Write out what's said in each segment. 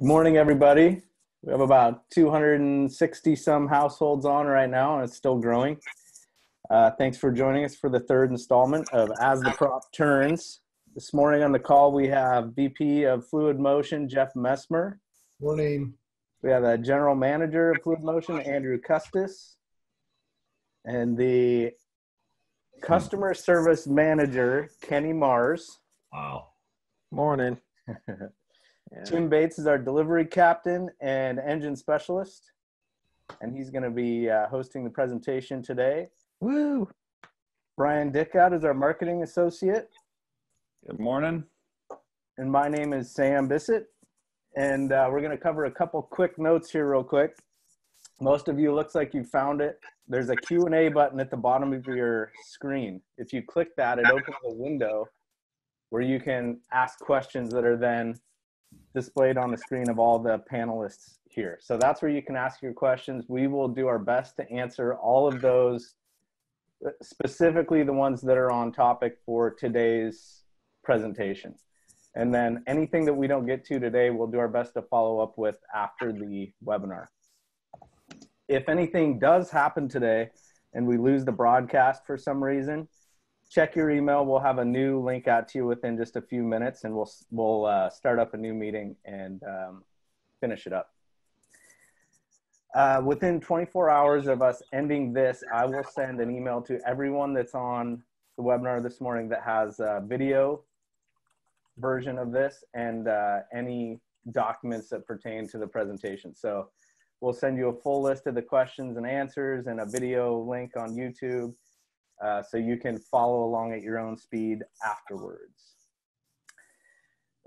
Good morning, everybody. We have about 260 some households on right now, and it's still growing. Uh, thanks for joining us for the third installment of As the Prop Turns. This morning on the call, we have VP of Fluid Motion, Jeff Messmer. Morning. We have a General Manager of Fluid Motion, Andrew Custis. And the Customer Service Manager, Kenny Mars. Wow. Morning. Tim Bates is our delivery captain and engine specialist, and he's going to be uh, hosting the presentation today. Woo! Brian Dickout is our marketing associate, Good morning. and my name is Sam Bissett. And uh, we're going to cover a couple quick notes here, real quick. Most of you looks like you found it. There's a Q&A button at the bottom of your screen. If you click that, it opens a window where you can ask questions that are then displayed on the screen of all the panelists here. So that's where you can ask your questions. We will do our best to answer all of those, uh, specifically the ones that are on topic for today's presentation. And then anything that we don't get to today, we'll do our best to follow up with after the webinar. If anything does happen today and we lose the broadcast for some reason, check your email. We'll have a new link out to you within just a few minutes, and we'll we'll uh, start up a new meeting and um, finish it up. Uh, within 24 hours of us ending this, I will send an email to everyone that's on the webinar this morning that has a video version of this and uh, any documents that pertain to the presentation. So we'll send you a full list of the questions and answers and a video link on YouTube uh, so you can follow along at your own speed afterwards.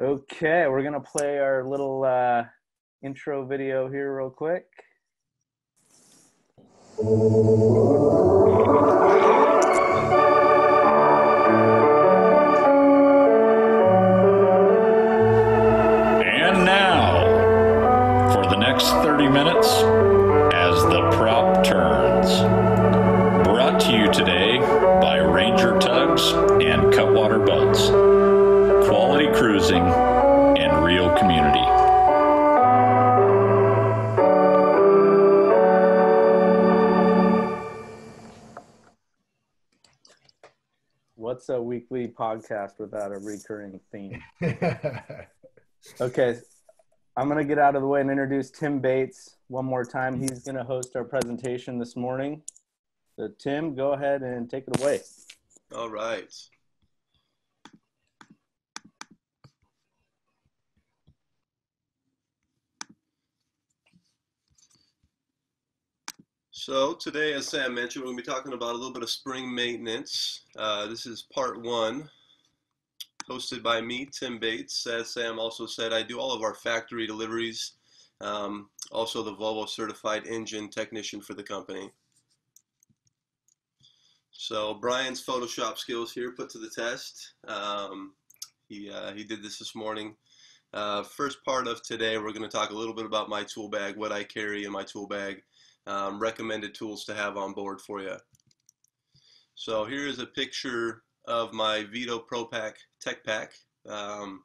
Okay, we're gonna play our little uh, intro video here real quick. What's a weekly podcast without a recurring theme? Okay, I'm gonna get out of the way and introduce Tim Bates one more time. He's gonna host our presentation this morning. So Tim, go ahead and take it away. All right. So today, as Sam mentioned, we're going to be talking about a little bit of spring maintenance. Uh, this is part one, hosted by me, Tim Bates. As Sam also said, I do all of our factory deliveries, um, also the Volvo certified engine technician for the company. So Brian's Photoshop skills here put to the test. Um, he, uh, he did this this morning. Uh, first part of today, we're going to talk a little bit about my tool bag, what I carry in my tool bag, um, recommended tools to have on board for you. So here is a picture of my Veto Pro Pac Tech Pac. Um,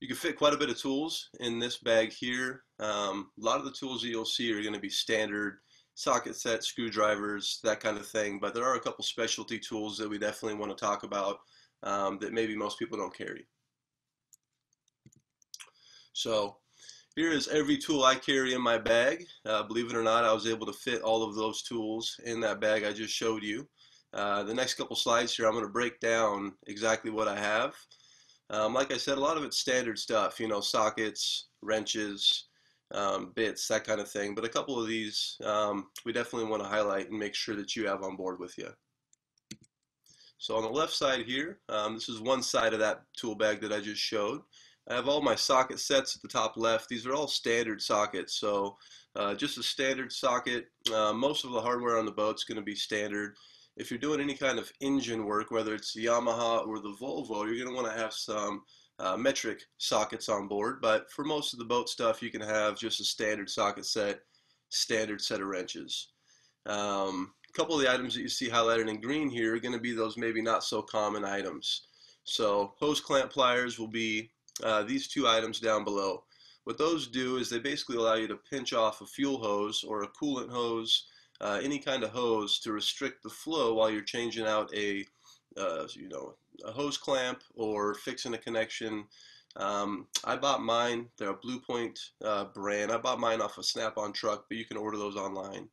you can fit quite a bit of tools in this bag here. Um, a lot of the tools that you'll see are going to be standard socket sets, screwdrivers, that kind of thing. But there are a couple specialty tools that we definitely want to talk about um, that maybe most people don't carry. So here is every tool I carry in my bag. Uh, believe it or not, I was able to fit all of those tools in that bag I just showed you. Uh, the next couple slides here, I'm going to break down exactly what I have. Um, like I said, a lot of it's standard stuff, you know, sockets, wrenches, um, bits, that kind of thing. But a couple of these um, we definitely want to highlight and make sure that you have on board with you. So on the left side here, um, this is one side of that tool bag that I just showed. I have all my socket sets at the top left. These are all standard sockets. So uh, just a standard socket. Uh, most of the hardware on the boat is going to be standard. If you're doing any kind of engine work, whether it's the Yamaha or the Volvo, you're going to want to have some uh, metric sockets on board, but for most of the boat stuff, you can have just a standard socket set, standard set of wrenches. Um, a couple of the items that you see highlighted in green here are going to be those maybe not so common items. So hose clamp pliers will be uh, these two items down below. What those do is they basically allow you to pinch off a fuel hose or a coolant hose, uh, any kind of hose to restrict the flow while you're changing out a, uh, you know, a hose clamp or fixing a connection. Um, I bought mine, they're a Blue Point uh, brand. I bought mine off a Snap-on truck, but you can order those online.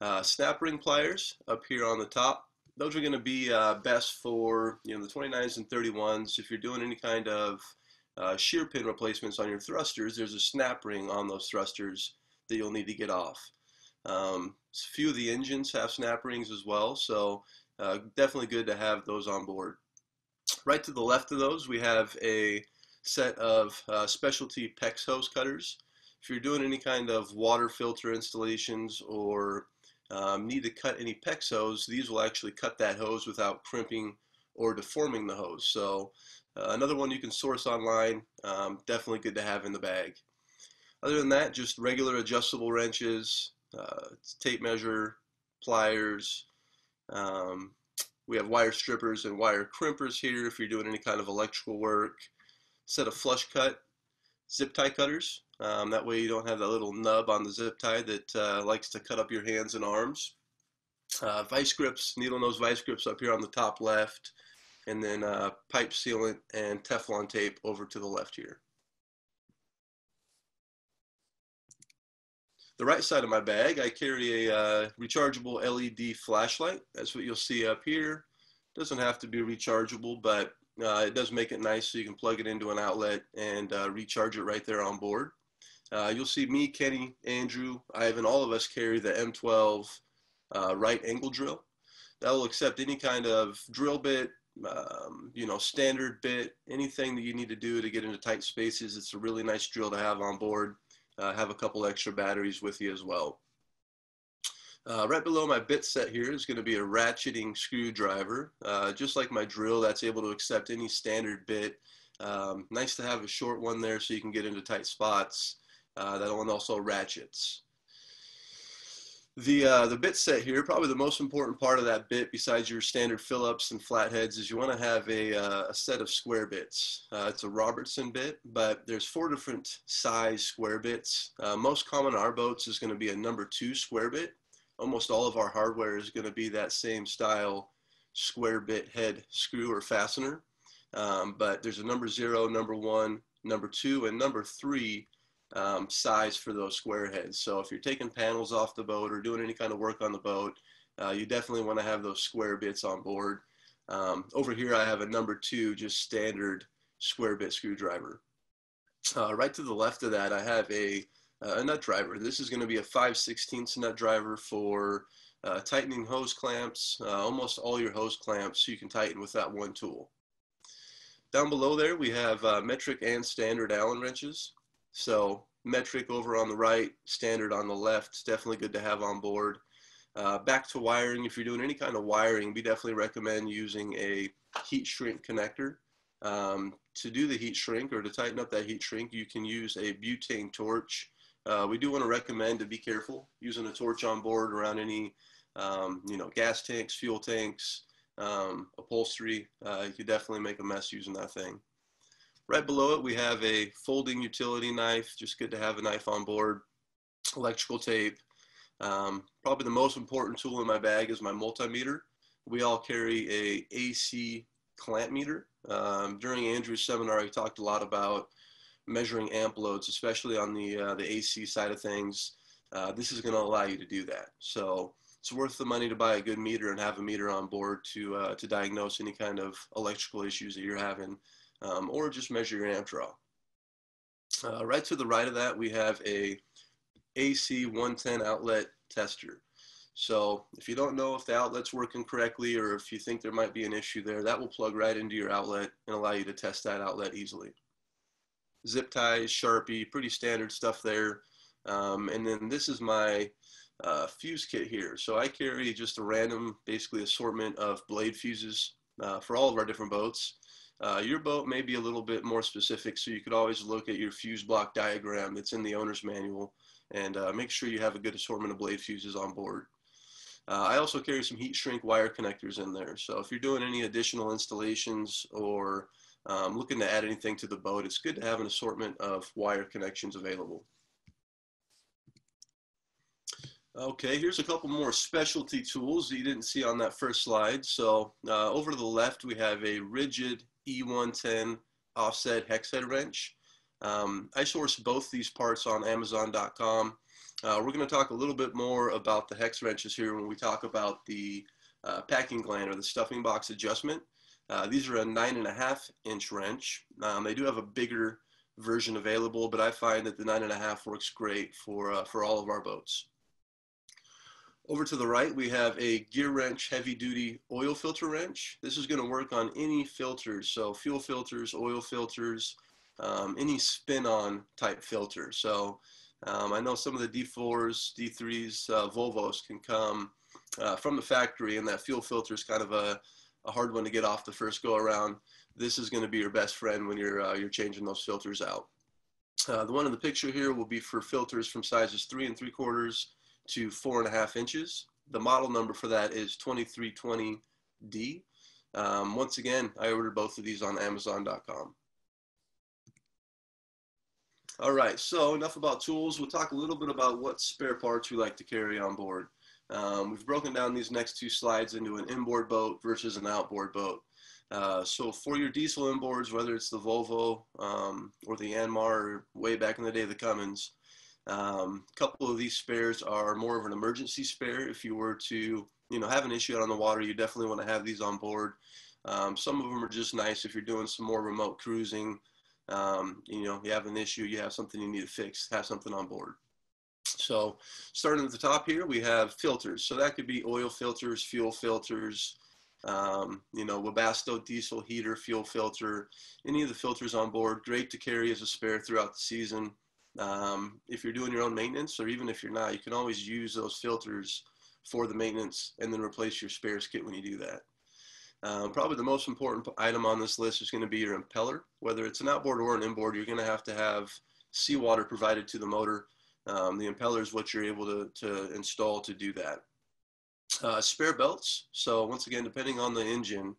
Uh, snap ring pliers up here on the top. Those are going to be uh, best for you know the 29s and 31s. If you're doing any kind of uh, shear pin replacements on your thrusters, there's a snap ring on those thrusters that you'll need to get off. Um, a few of the engines have snap rings as well, so uh, definitely good to have those on board. Right to the left of those, we have a set of uh, specialty PEX hose cutters. If you're doing any kind of water filter installations or um, need to cut any PEX hose, these will actually cut that hose without crimping or deforming the hose. So uh, another one you can source online, um, definitely good to have in the bag. Other than that, just regular adjustable wrenches, uh, tape measure, pliers. Um, we have wire strippers and wire crimpers here if you're doing any kind of electrical work. Set of flush cut zip tie cutters. Um, that way you don't have that little nub on the zip tie that uh, likes to cut up your hands and arms. Uh, vice grips, needle nose vice grips up here on the top left, and then uh, pipe sealant and Teflon tape over to the left here. The right side of my bag, I carry a uh, rechargeable LED flashlight. That's what you'll see up here. Doesn't have to be rechargeable, but uh, it does make it nice so you can plug it into an outlet and uh, recharge it right there on board. Uh, you'll see me, Kenny, Andrew, Ivan, all of us carry the M12 uh, right angle drill. That will accept any kind of drill bit, um, you know, standard bit, anything that you need to do to get into tight spaces. It's a really nice drill to have on board. Uh, have a couple extra batteries with you as well. Uh, right below my bit set here is going to be a ratcheting screwdriver. Uh, just like my drill, that's able to accept any standard bit. Um, nice to have a short one there so you can get into tight spots. Uh, that one also ratchets. The, uh, the bit set here, probably the most important part of that bit besides your standard Phillips and flatheads is you want to have a, uh, a set of square bits. Uh, it's a Robertson bit, but there's four different size square bits. Uh, most common on our boats is going to be a number two square bit. Almost all of our hardware is going to be that same style square bit head screw or fastener. Um, but there's a number zero, number one, number two, and number three um, size for those square heads. So if you're taking panels off the boat or doing any kind of work on the boat, uh, you definitely want to have those square bits on board. Um, over here I have a number two, just standard square bit screwdriver. Uh, right to the left of that I have a, a nut driver. This is going to be a 5 16 nut driver for uh, tightening hose clamps, uh, almost all your hose clamps you can tighten with that one tool. Down below there we have uh, metric and standard Allen wrenches. So metric over on the right, standard on the left. It's definitely good to have on board. Uh, back to wiring, if you're doing any kind of wiring, we definitely recommend using a heat shrink connector. Um, to do the heat shrink or to tighten up that heat shrink, you can use a butane torch. Uh, we do want to recommend to be careful using a torch on board around any, um, you know, gas tanks, fuel tanks, um, upholstery. Uh, you could definitely make a mess using that thing. Right below it, we have a folding utility knife. Just good to have a knife on board. Electrical tape. Um, probably the most important tool in my bag is my multimeter. We all carry a AC clamp meter. Um, during Andrew's seminar, he talked a lot about measuring amp loads, especially on the uh, the AC side of things. Uh, this is going to allow you to do that. So it's worth the money to buy a good meter and have a meter on board to uh, to diagnose any kind of electrical issues that you're having um, or just measure your amp draw. Uh, right to the right of that, we have a AC 110 outlet tester. So if you don't know if the outlet's working correctly or if you think there might be an issue there, that will plug right into your outlet and allow you to test that outlet easily. Zip ties, Sharpie, pretty standard stuff there. Um, and then this is my uh, fuse kit here. So I carry just a random, basically assortment of blade fuses uh, for all of our different boats. Uh, your boat may be a little bit more specific, so you could always look at your fuse block diagram that's in the owner's manual and uh, make sure you have a good assortment of blade fuses on board. Uh, I also carry some heat shrink wire connectors in there. So if you're doing any additional installations or um, looking to add anything to the boat, it's good to have an assortment of wire connections available. Okay, here's a couple more specialty tools that you didn't see on that first slide. So uh, over to the left, we have a Ridgid E110 offset hex head wrench. Um, I source both these parts on Amazon.com. Uh, we're going to talk a little bit more about the hex wrenches here when we talk about the uh, packing gland or the stuffing box adjustment. Uh, these are a nine and a half inch wrench. Um, they do have a bigger version available, but I find that the nine and a half works great for, uh, for all of our boats. Over to the right, we have a GearWrench heavy duty oil filter wrench. This is going to work on any filters, so fuel filters, oil filters, um, any spin on type filter. So um, I know some of the D4s, D3s, uh, Volvos can come uh, from the factory, and that fuel filter is kind of a, a hard one to get off the first go around. This is going to be your best friend when you're, uh, you're changing those filters out. Uh, the one in the picture here will be for filters from sizes three and three quarters to four and a half inches. The model number for that is 2320D. Um, once again, I ordered both of these on Amazon.com. All right, so enough about tools. We'll talk a little bit about what spare parts we like to carry on board. Um, we've broken down these next two slides into an inboard boat versus an outboard boat. Uh, so for your diesel inboards, whether it's the Volvo um, or the Yanmar way back in the day, the Cummins, a um, couple of these spares are more of an emergency spare. If you were to, you know, have an issue out on the water, you definitely want to have these on board. Um, some of them are just nice if you're doing some more remote cruising. Um, you know, you have an issue, you have something you need to fix, have something on board. So starting at the top here, we have filters. So that could be oil filters, fuel filters, um, you know, Webasto diesel heater, fuel filter, any of the filters on board, great to carry as a spare throughout the season. Um, if you're doing your own maintenance, or even if you're not, you can always use those filters for the maintenance and then replace your spares kit when you do that. Um, probably the most important item on this list is going to be your impeller. Whether it's an outboard or an inboard, you're going to have to have seawater provided to the motor. Um, the impeller is what you're able to, to install to do that. Uh, spare belts. So once again, depending on the engine,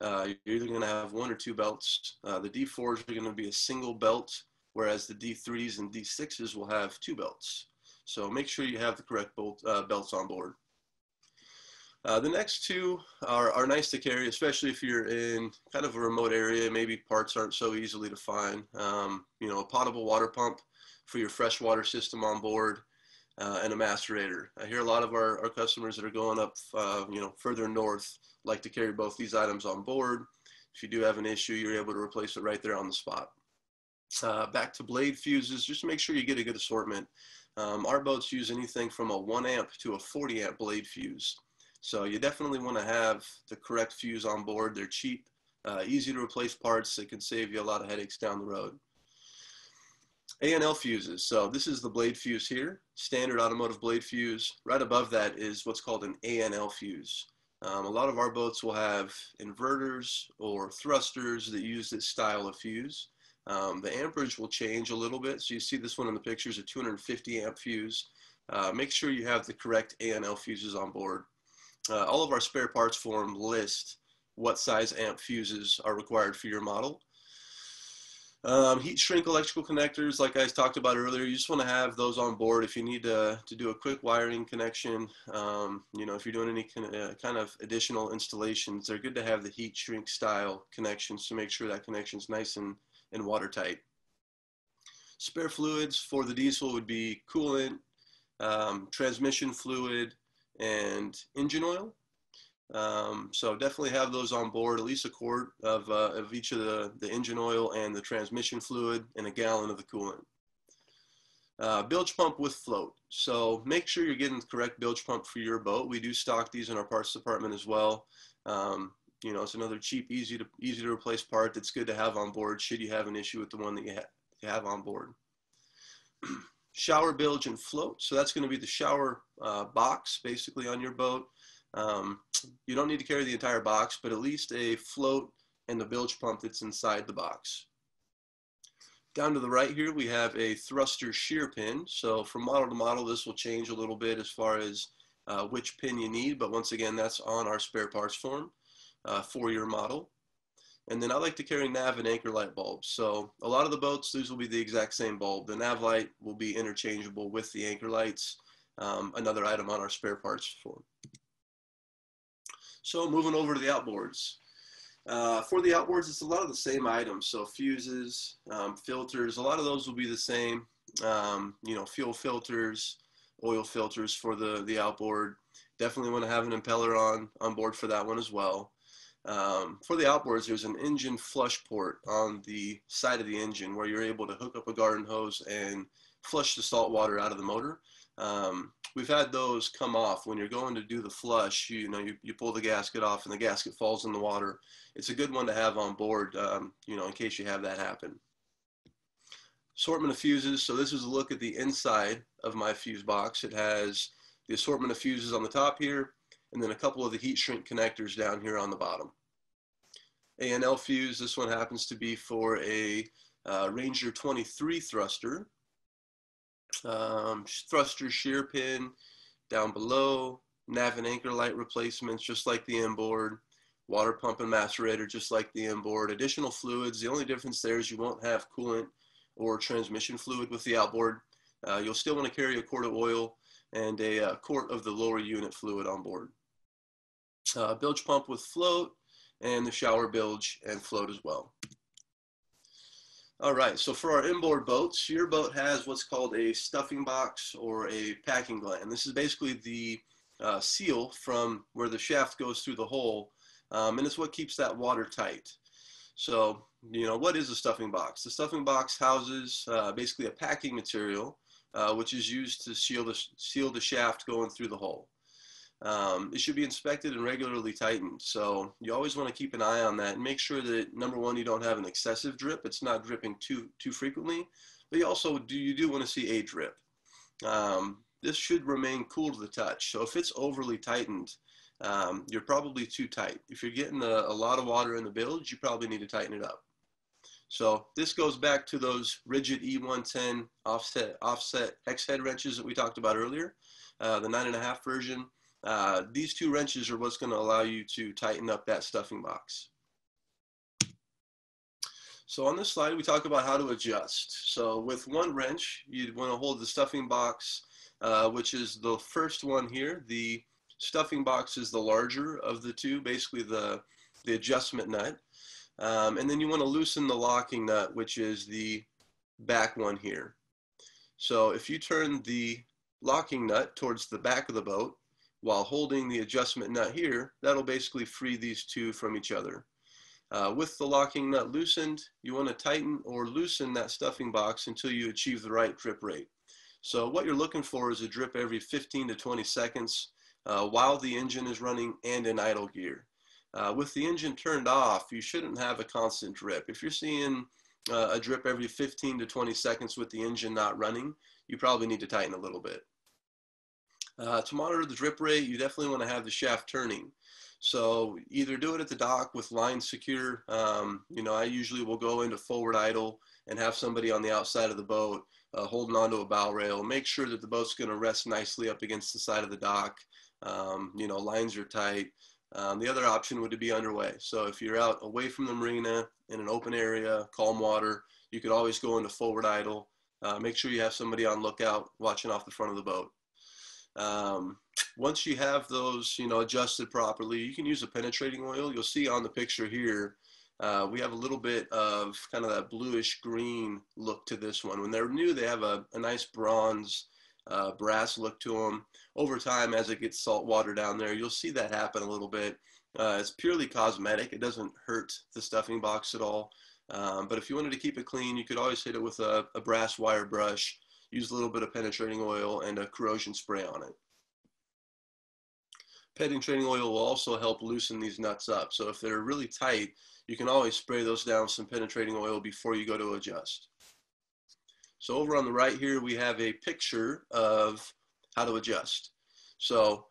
uh, you're either going to have one or two belts. Uh, the D4s are going to be a single belt whereas the D3s and D6s will have two belts. So make sure you have the correct bolt, uh, belts on board. Uh, the next two are, are nice to carry, especially if you're in kind of a remote area. Maybe parts aren't so easily to find. Um, you know, a potable water pump for your freshwater system on board uh, and a macerator. I hear a lot of our, our customers that are going up, uh, you know, further north like to carry both these items on board. If you do have an issue, you're able to replace it right there on the spot. Uh, back to blade fuses, just make sure you get a good assortment. Um, our boats use anything from a 1 amp to a 40 amp blade fuse. So you definitely want to have the correct fuse on board. They're cheap, uh, easy to replace parts. that can save you a lot of headaches down the road. ANL fuses. So this is the blade fuse here, standard automotive blade fuse. Right above that is what's called an ANL fuse. Um, a lot of our boats will have inverters or thrusters that use this style of fuse. Um, the amperage will change a little bit. So you see this one in the picture is a 250 amp fuse. Uh, make sure you have the correct ANL fuses on board. Uh, all of our spare parts form list what size amp fuses are required for your model. Um, heat shrink electrical connectors, like I talked about earlier, you just want to have those on board if you need to, to do a quick wiring connection. Um, you know, if you're doing any kind of, uh, kind of additional installations, they're good to have the heat shrink style connections to make sure that connection is nice and and watertight. Spare fluids for the diesel would be coolant, um, transmission fluid, and engine oil. Um, so definitely have those on board, at least a quart of, uh, of each of the, the engine oil and the transmission fluid and a gallon of the coolant. Uh, bilge pump with float. So make sure you're getting the correct bilge pump for your boat. We do stock these in our parts department as well. Um, you know, it's another cheap, easy to easy to replace part that's good to have on board should you have an issue with the one that you, ha you have on board. shower bilge and float. So that's going to be the shower uh, box basically on your boat. Um, you don't need to carry the entire box, but at least a float and the bilge pump that's inside the box. Down to the right here, we have a thruster shear pin. So from model to model, this will change a little bit as far as uh, which pin you need, but once again, that's on our spare parts form uh, for your model. And then I like to carry nav and anchor light bulbs. So a lot of the boats, these will be the exact same bulb. The nav light will be interchangeable with the anchor lights, um, another item on our spare parts form. So moving over to the outboards. Uh, for the outboards, it's a lot of the same items. So fuses, um, filters, a lot of those will be the same. Um, you know, fuel filters, oil filters for the, the outboard. Definitely want to have an impeller on, on board for that one as well. Um, for the outboards, there's an engine flush port on the side of the engine where you're able to hook up a garden hose and flush the salt water out of the motor. Um, we've had those come off when you're going to do the flush. You, know, you, you pull the gasket off and the gasket falls in the water. It's a good one to have on board, um, you know, in case you have that happen. Assortment of fuses. So this is a look at the inside of my fuse box. It has the assortment of fuses on the top here, and then a couple of the heat shrink connectors down here on the bottom. ANL fuse, this one happens to be for a uh, Ranger 23 thruster. Um, thruster shear pin down below, nav and anchor light replacements just like the inboard, water pump and macerator just like the inboard, additional fluids. The only difference there is you won't have coolant or transmission fluid with the outboard. Uh, you'll still want to carry a quart of oil and a, uh, quart of the lower unit fluid on board. Uh, bilge pump with float and the shower bilge and float as well. All right, so for our inboard boats, your boat has what's called a stuffing box or a packing gland. This is basically the uh, seal from where the shaft goes through the hole, um, and it's what keeps that water tight. So, you know, what is a stuffing box? The stuffing box houses uh, basically a packing material, uh, which is used to seal the, seal the shaft going through the hole. Um, it should be inspected and regularly tightened. So you always want to keep an eye on that and make sure that number one, you don't have an excessive drip. It's not dripping too, too frequently, but you also do, you do want to see a drip. Um, this should remain cool to the touch. So if it's overly tightened, um, you're probably too tight. If you're getting a, a lot of water in the bilge, you probably need to tighten it up. So this goes back to those Ridgid E110 offset, offset hex head wrenches that we talked about earlier, uh, the nine and a half version. Uh, these two wrenches are what's going to allow you to tighten up that stuffing box. So on this slide, we talk about how to adjust. So with one wrench, you'd want to hold the stuffing box, uh, which is the first one here. The stuffing box is the larger of the two, basically the, the adjustment nut. Um, and then you want to loosen the locking nut, which is the back one here. So if you turn the locking nut towards the back of the boat, while holding the adjustment nut here, that'll basically free these two from each other. Uh, with the locking nut loosened, you want to tighten or loosen that stuffing box until you achieve the right drip rate. So what you're looking for is a drip every 15 to 20 seconds uh, while the engine is running and in idle gear. Uh, with the engine turned off, you shouldn't have a constant drip. If you're seeing uh, a drip every 15 to 20 seconds with the engine not running, you probably need to tighten a little bit. Uh, to monitor the drip rate, you definitely want to have the shaft turning. So either do it at the dock with line secure. Um, you know, I usually will go into forward idle and have somebody on the outside of the boat uh, holding onto a bow rail. Make sure that the boat's going to rest nicely up against the side of the dock. Um, you know, lines are tight. Um, the other option would be underway. So if you're out away from the marina in an open area, calm water, you could always go into forward idle. Uh, make sure you have somebody on lookout watching off the front of the boat. Um, once you have those, you know, adjusted properly, you can use a penetrating oil. You'll see on the picture here, uh, we have a little bit of kind of that bluish green look to this one. When they're new, they have a, a nice bronze, uh, brass look to them. Over time, as it gets salt water down there, you'll see that happen a little bit. Uh, it's purely cosmetic. It doesn't hurt the stuffing box at all. Um, but if you wanted to keep it clean, you could always hit it with a, a brass wire brush use a little bit of penetrating oil and a corrosion spray on it. Penetrating oil will also help loosen these nuts up. So if they're really tight, you can always spray those down with some penetrating oil before you go to adjust. So over on the right here, we have a picture of how to adjust. So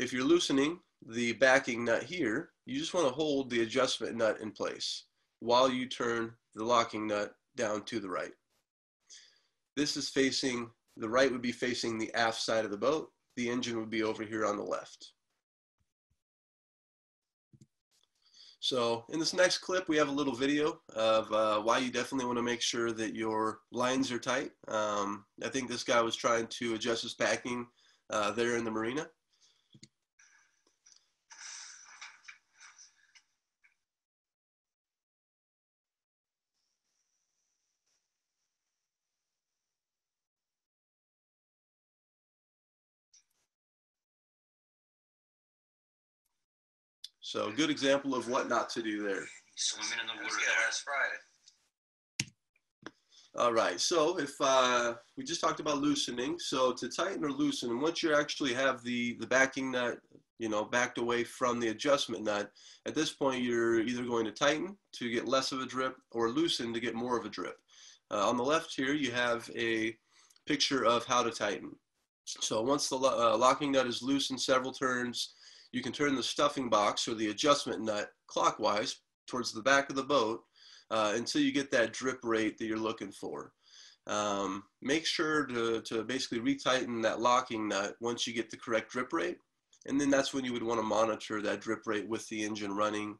if you're loosening the backing nut here, you just want to hold the adjustment nut in place while you turn the locking nut down to the right. This is facing, the right would be facing the aft side of the boat. The engine would be over here on the left. So in this next clip, we have a little video of uh, why you definitely want to make sure that your lines are tight. Um, I think this guy was trying to adjust his packing uh, there in the marina. So a good example of what not to do there. Swimming in the water last Friday. All right, so if uh, we just talked about loosening, so to tighten or loosen, and once you actually have the, the backing nut, you know, backed away from the adjustment nut, at this point you're either going to tighten to get less of a drip or loosen to get more of a drip. Uh, on the left here, you have a picture of how to tighten. So once the lo uh, locking nut is loosened several turns, you can turn the stuffing box or the adjustment nut clockwise towards the back of the boat uh, until you get that drip rate that you're looking for. Um, make sure to, to basically retighten that locking nut once you get the correct drip rate. And then that's when you would want to monitor that drip rate with the engine running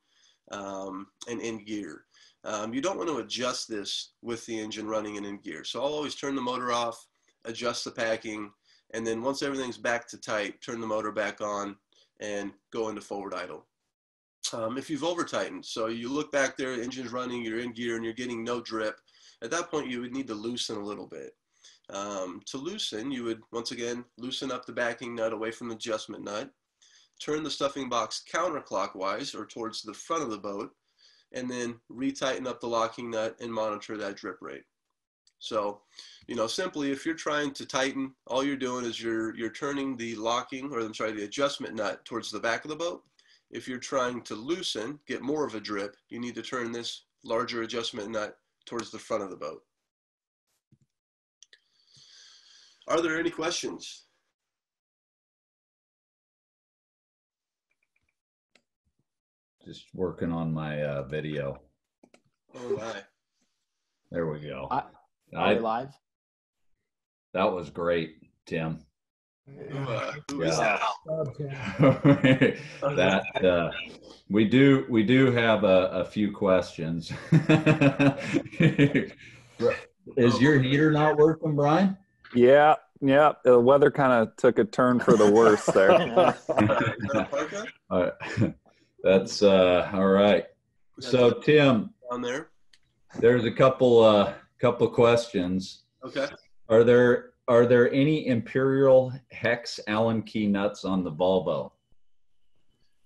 um, and in gear. Um, you don't want to adjust this with the engine running and in gear. So I'll always turn the motor off, adjust the packing, and then once everything's back to tight, turn the motor back on and go into forward idle. Um, if you've over tightened, so you look back there, engine's running, you're in gear and you're getting no drip, at that point you would need to loosen a little bit. Um, to loosen, you would once again loosen up the backing nut away from the adjustment nut, turn the stuffing box counterclockwise or towards the front of the boat, and then retighten up the locking nut and monitor that drip rate. So, you know, simply if you're trying to tighten, all you're doing is you're you're turning the locking or I'm sorry, the adjustment nut towards the back of the boat. If you're trying to loosen, get more of a drip, you need to turn this larger adjustment nut towards the front of the boat. Are there any questions? Just working on my uh, video. Oh my. There we go. I- Are I, we live? that was great, Tim. Who, uh, Yeah. that? that uh, we do we do have a, a few questions. is your heater not working, Brian? Yeah, yeah. The weather kind of took a turn for the worse there. Is that Parka Uh, that's uh, all right. So Tim, down there? there's a couple uh, couple questions. Okay. Are there are there any Imperial hex Allen key nuts on the Volvo?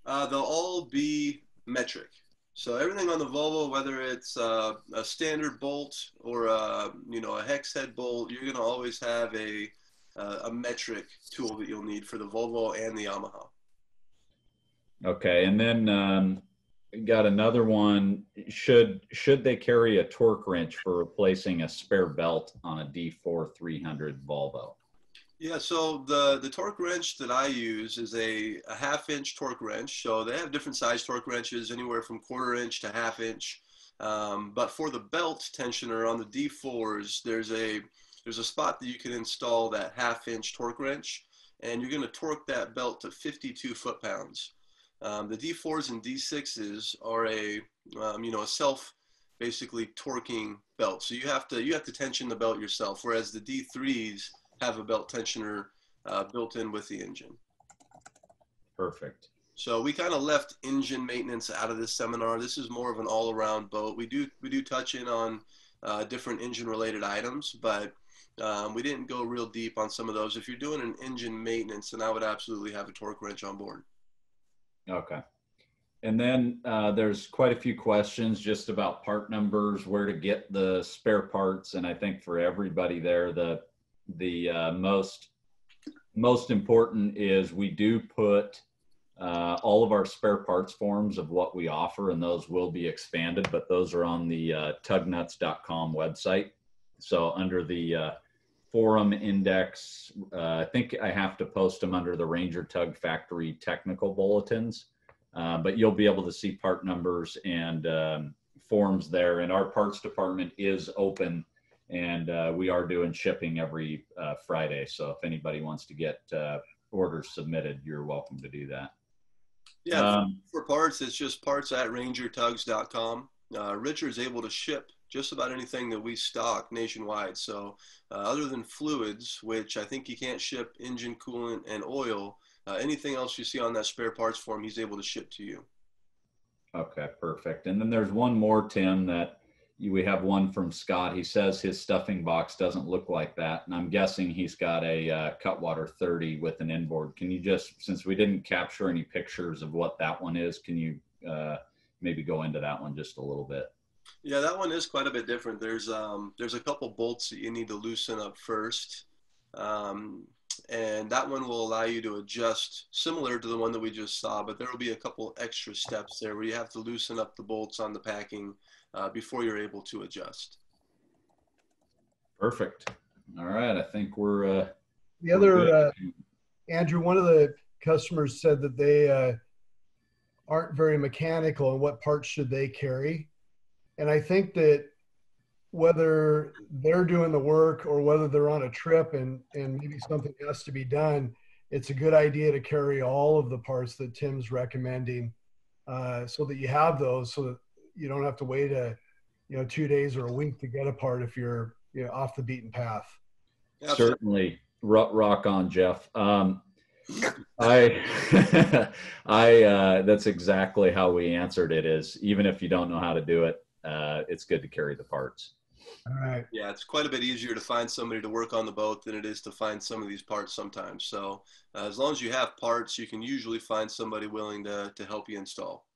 Uh, they'll all be metric. So everything on the Volvo, whether it's uh, a standard bolt or a, you know a hex head bolt, you're going to always have a uh, a metric tool that you'll need for the Volvo and the Yamaha. Okay, and then um, got another one. Should should they carry a torque wrench for replacing a spare belt on a D4 300 Volvo? Yeah, so the, the torque wrench that I use is a, a half inch torque wrench. So they have different size torque wrenches, anywhere from quarter inch to half inch. Um, but for the belt tensioner on the D4s, there's a there's a spot that you can install that half inch torque wrench, and you're going to torque that belt to 52 foot pounds. Um, the D4s and D6s are a um, you know a self basically torquing belt, so you have to you have to tension the belt yourself. Whereas the D3s have a belt tensioner uh, built in with the engine. Perfect. So we kind of left engine maintenance out of this seminar. This is more of an all-around boat. We do we do touch in on uh, different engine-related items, but um, we didn't go real deep on some of those. If you're doing an engine maintenance, then I would absolutely have a torque wrench on board. Okay. And then uh, there's quite a few questions just about part numbers, where to get the spare parts, and I think for everybody there, the the uh, most most important is we do put uh, all of our spare parts forms of what we offer, and those will be expanded, but those are on the uh, tugnuts.com website. So under the uh, forum index, uh, I think I have to post them under the Ranger Tug Factory technical bulletins. Uh, but you'll be able to see part numbers and um, forms there. And our parts department is open and uh, we are doing shipping every uh, Friday. So if anybody wants to get uh, orders submitted, you're welcome to do that. Yeah, Um, for parts, it's just parts at rangertugs.com. Uh, Richard's able to ship just about anything that we stock nationwide. So, uh, other than fluids, which I think you can't ship engine coolant and oil, uh, anything else you see on that spare parts form, he's able to ship to you. Okay, perfect. And then there's one more, Tim, that you, we have one from Scott. He says his stuffing box doesn't look like that. And I'm guessing he's got a uh, Cutwater 30 with an inboard. Can you just, since we didn't capture any pictures of what that one is, can you uh, maybe go into that one just a little bit? Yeah, that one is quite a bit different. There's um, there's a couple bolts that you need to loosen up first, um, and that one will allow you to adjust similar to the one that we just saw. But there will be a couple extra steps there where you have to loosen up the bolts on the packing uh, before you're able to adjust. Perfect. All right. I think we're. Uh, The we're other, good. uh, Andrew, one of the customers said that they uh, aren't very mechanical and what parts should they carry. And I think that whether they're doing the work or whether they're on a trip and, and maybe something has to be done, it's a good idea to carry all of the parts that Tim's recommending uh, so that you have those so that you don't have to wait a, you know, two days or a week to get a part if you're you know, off the beaten path. Absolutely. Certainly, rock, rock on, Jeff. Um, I, I, uh, that's exactly how we answered it. Is even if you don't know how to do it, uh, it's good to carry the parts. All right. Yeah, it's quite a bit easier to find somebody to work on the boat than it is to find some of these parts sometimes. So, uh, as long as you have parts, you can usually find somebody willing to, to help you install.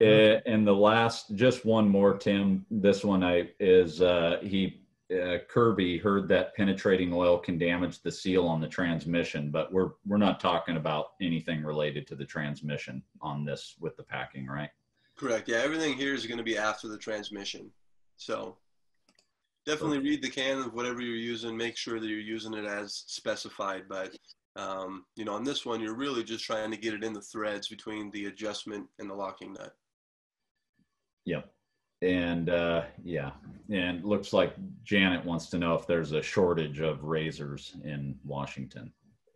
Uh, and the last, just one more, Tim. This one I is uh, he uh, Kirby heard that penetrating oil can damage the seal on the transmission, but we're we're not talking about anything related to the transmission on this with the packing, right? Correct. Yeah, everything here is going to be after the transmission. So definitely read the can of whatever you're using. Make sure that you're using it as specified. But um, you know, on this one, you're really just trying to get it in the threads between the adjustment and the locking nut. Yep. And uh, yeah, and looks like Janet wants to know if there's a shortage of razors in Washington.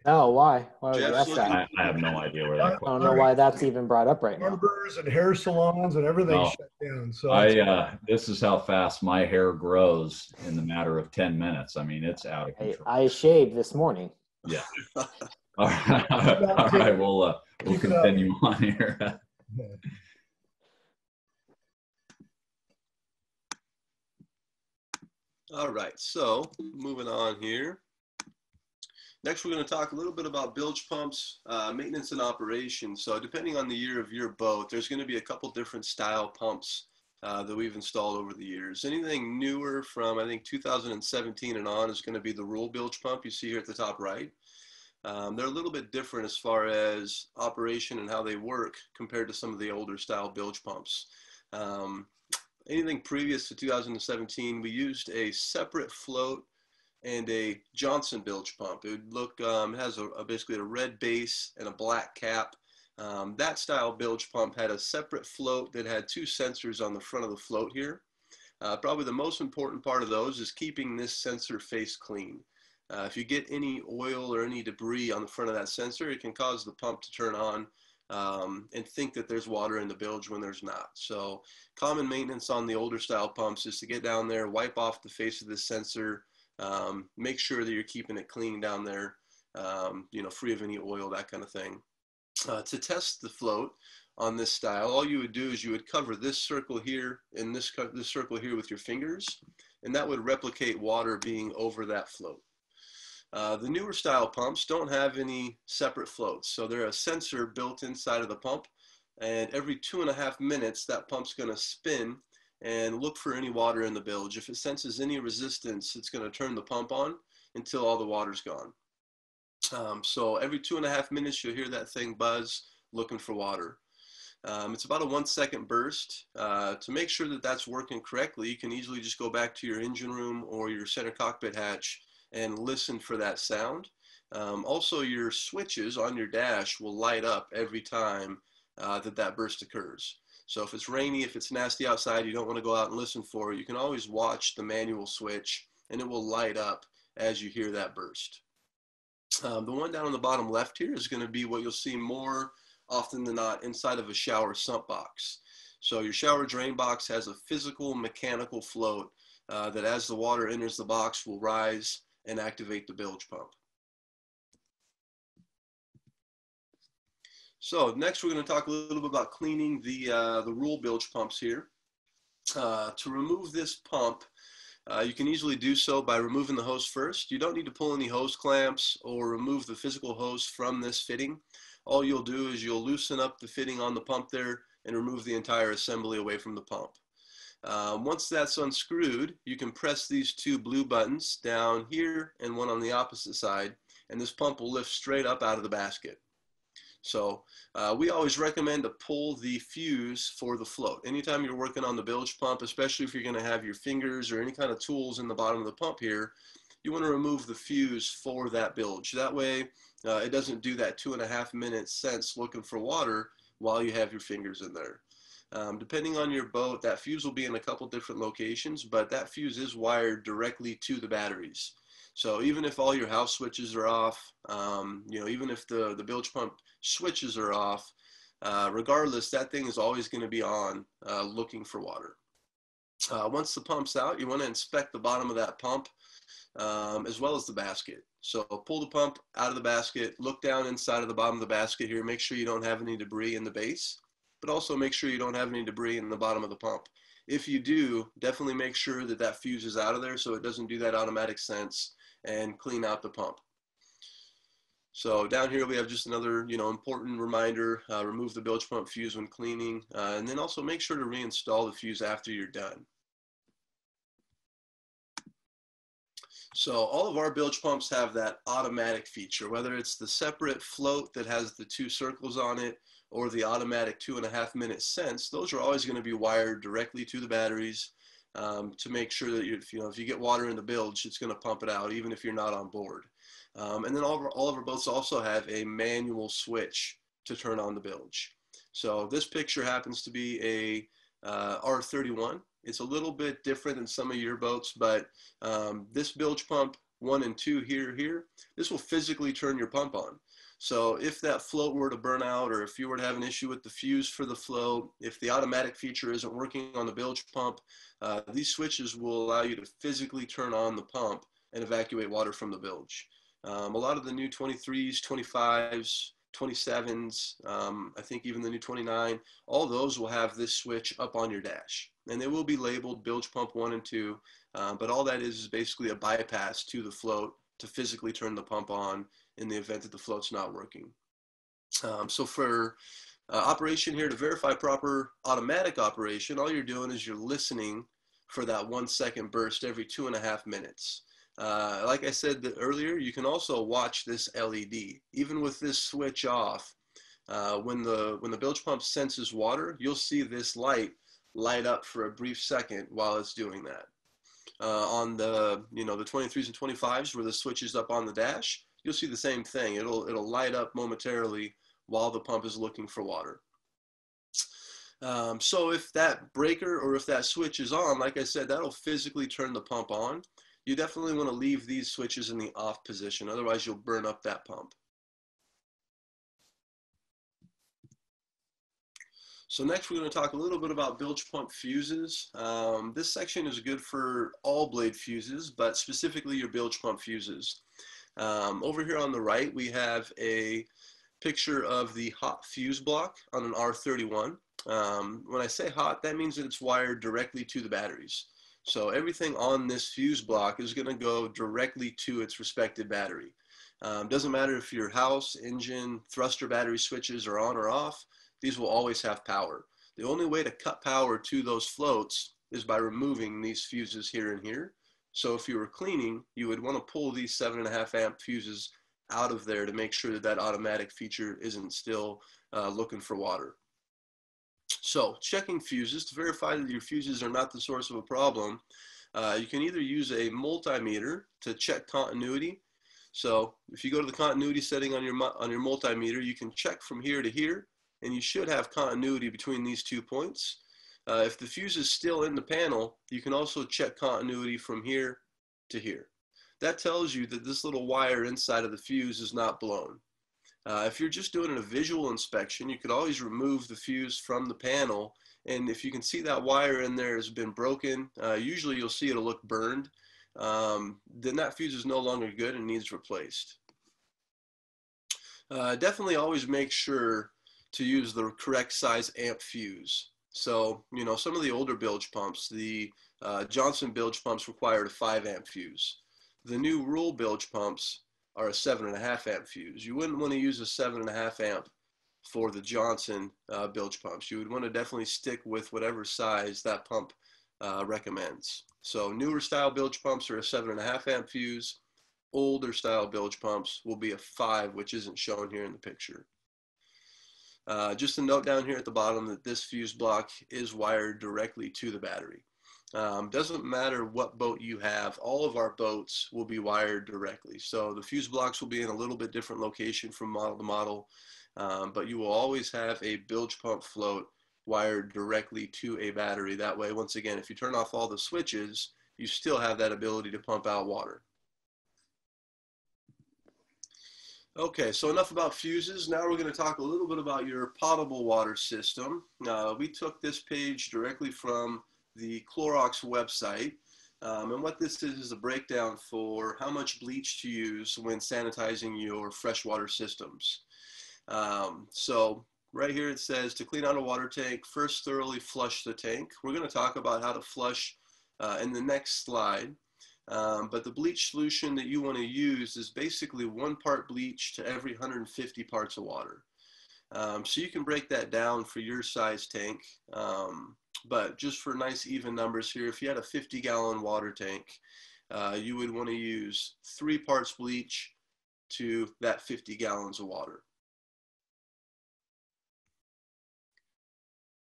No, why? Why would Jeff's ask that? looking- I, I have no idea where that. I don't know why that's even brought up right now. barbers and hair salons and everything Oh. shut down. So I uh, this is how fast my hair grows in the matter of ten minutes. I mean, it's out of I, control. I shaved this morning. Yeah. All right, all right. We'll uh, we'll Keep it up. continue on here. All right, so moving on here. Next, we're going to talk a little bit about bilge pumps, uh, maintenance and operation. So depending on the year of your boat, there's going to be a couple different style pumps uh, that we've installed over the years. Anything newer from, I think, 2017 and on is going to be the Rule bilge pump you see here at the top right. Um, they're a little bit different as far as operation and how they work compared to some of the older style bilge pumps. Um, anything previous to 2017, we used a separate float and a Johnson bilge pump. It would look, um, has a, a basically a red base and a black cap. Um, that style bilge pump had a separate float that had two sensors on the front of the float here. Uh, probably the most important part of those is keeping this sensor face clean. Uh, if you get any oil or any debris on the front of that sensor, it can cause the pump to turn on um, and think that there's water in the bilge when there's not. So common maintenance on the older style pumps is to get down there, wipe off the face of the sensor, um, make sure that you're keeping it clean down there, um, you know, free of any oil, that kind of thing. Uh, to test the float on this style, all you would do is you would cover this circle here and this, this circle here with your fingers, and that would replicate water being over that float. Uh, the newer style pumps don't have any separate floats, so they're a sensor built inside of the pump, and every two and a half minutes, that pump's going to spin and look for any water in the bilge. If it senses any resistance, it's going to turn the pump on until all the water's gone. Um, so every two and a half minutes, you'll hear that thing buzz looking for water. Um, it's about a one second burst. Uh, to make sure that that's working correctly, you can easily just go back to your engine room or your center cockpit hatch and listen for that sound. Um, also, your switches on your dash will light up every time uh, that that burst occurs. So if it's rainy, if it's nasty outside, you don't want to go out and listen for it, you can always watch the manual switch and it will light up as you hear that burst. Um, the one down on the bottom left here is going to be what you'll see more often than not inside of a shower sump box. So your shower drain box has a physical mechanical float uh, that as the water enters the box will rise and activate the bilge pump. So next we're going to talk a little bit about cleaning the, uh, the Rule bilge pumps here. Uh, to remove this pump, uh, you can easily do so by removing the hose first. You don't need to pull any hose clamps or remove the physical hose from this fitting. All you'll do is you'll loosen up the fitting on the pump there and remove the entire assembly away from the pump. Uh, once that's unscrewed, you can press these two blue buttons down here and one on the opposite side, and this pump will lift straight up out of the basket. So uh, we always recommend to pull the fuse for the float. Anytime you're working on the bilge pump, especially if you're going to have your fingers or any kind of tools in the bottom of the pump here, you want to remove the fuse for that bilge. That way uh, it doesn't do that two and a half minute sense looking for water while you have your fingers in there. Um, depending on your boat, that fuse will be in a couple different locations, but that fuse is wired directly to the batteries. So even if all your house switches are off, um, you know, even if the, the bilge pump switches are off, uh, regardless, that thing is always going to be on uh, looking for water. Uh, once the pump's out, you want to inspect the bottom of that pump um, as well as the basket. So pull the pump out of the basket, look down inside of the bottom of the basket here, make sure you don't have any debris in the base, but also make sure you don't have any debris in the bottom of the pump. If you do, definitely make sure that that fuse is out of there so it doesn't do that automatic sense and clean out the pump. So down here we have just another, you know, important reminder, uh, remove the bilge pump fuse when cleaning, uh, and then also make sure to reinstall the fuse after you're done. So all of our bilge pumps have that automatic feature, whether it's the separate float that has the two circles on it or the automatic two and a half minute sense, those are always going to be wired directly to the batteries um, to make sure that you, if, you know, if you get water in the bilge, it's going to pump it out even if you're not on board. Um, and then all of, our, all of our boats also have a manual switch to turn on the bilge. So this picture happens to be a uh, R31. It's a little bit different than some of your boats, but um, this bilge pump one and two here, here, this will physically turn your pump on. So if that float were to burn out or if you were to have an issue with the fuse for the float, if the automatic feature isn't working on the bilge pump, uh, these switches will allow you to physically turn on the pump and evacuate water from the bilge. Um, a lot of the new 23s, 25s, 27s, um, I think even the new 29, all those will have this switch up on your dash. And they will be labeled bilge pump one and two, uh, but all that is is basically a bypass to the float to physically turn the pump on in the event that the float's not working. Um, so for uh, operation here to verify proper automatic operation, all you're doing is you're listening for that one second burst every two and a half minutes. Uh, like I said earlier, you can also watch this LED. Even with this switch off, uh, when the when the bilge pump senses water, you'll see this light light up for a brief second while it's doing that. Uh, on the you know the 23s and 25s where the switch is up on the dash, you'll see the same thing. It'll it'll light up momentarily while the pump is looking for water. Um, so if that breaker or if that switch is on, like I said, that'll physically turn the pump on you definitely want to leave these switches in the off position. Otherwise, you'll burn up that pump. So next we're going to talk a little bit about bilge pump fuses. Um, this section is good for all blade fuses, but specifically your bilge pump fuses. Um, over here on the right, we have a picture of the hot fuse block on an R31. Um, when I say hot, that means that it's wired directly to the batteries. So everything on this fuse block is going to go directly to its respective battery. Um, doesn't matter if your house, engine, thruster battery switches are on or off, these will always have power. The only way to cut power to those floats is by removing these fuses here and here. So if you were cleaning, you would want to pull these seven and a half amp fuses out of there to make sure that that automatic feature isn't still uh, looking for water. So checking fuses to verify that your fuses are not the source of a problem, uh, you can either use a multimeter to check continuity. So if you go to the continuity setting on your, on your multimeter, you can check from here to here, and you should have continuity between these two points. Uh, if the fuse is still in the panel, you can also check continuity from here to here. That tells you that this little wire inside of the fuse is not blown. Uh, if you're just doing a visual inspection, you could always remove the fuse from the panel. And if you can see that wire in there has been broken, uh, usually you'll see it'll look burned. Um, then that fuse is no longer good and needs replaced. Uh, definitely always make sure to use the correct size amp fuse. So, you know, some of the older bilge pumps, the uh, Johnson bilge pumps required a 5 amp fuse. The new Rule bilge pumps are a 7.5 amp fuse. You wouldn't want to use a 7.5 amp for the Johnson uh, bilge pumps. You would want to definitely stick with whatever size that pump uh, recommends. So newer style bilge pumps are a 7.5 amp fuse. Older style bilge pumps will be a 5, which isn't shown here in the picture. Uh, just a note down here at the bottom that this fuse block is wired directly to the battery. Um, doesn't matter what boat you have, all of our boats will be wired directly. So the fuse blocks will be in a little bit different location from model to model, um, but you will always have a bilge pump float wired directly to a battery. That way, once again, if you turn off all the switches, you still have that ability to pump out water. Okay, so enough about fuses. Now we're going to talk a little bit about your potable water system. Uh, we took this page directly from the Clorox website. Um, and what this is is a breakdown for how much bleach to use when sanitizing your freshwater systems. Um, so right here it says to clean out a water tank, first thoroughly flush the tank. We're going to talk about how to flush uh, in the next slide. Um, but the bleach solution that you want to use is basically one part bleach to every 150 parts of water. Um, so you can break that down for your size tank. Um, but just for nice even numbers here, if you had a 50 gallon water tank, uh, you would want to use three parts bleach to that 50 gallons of water.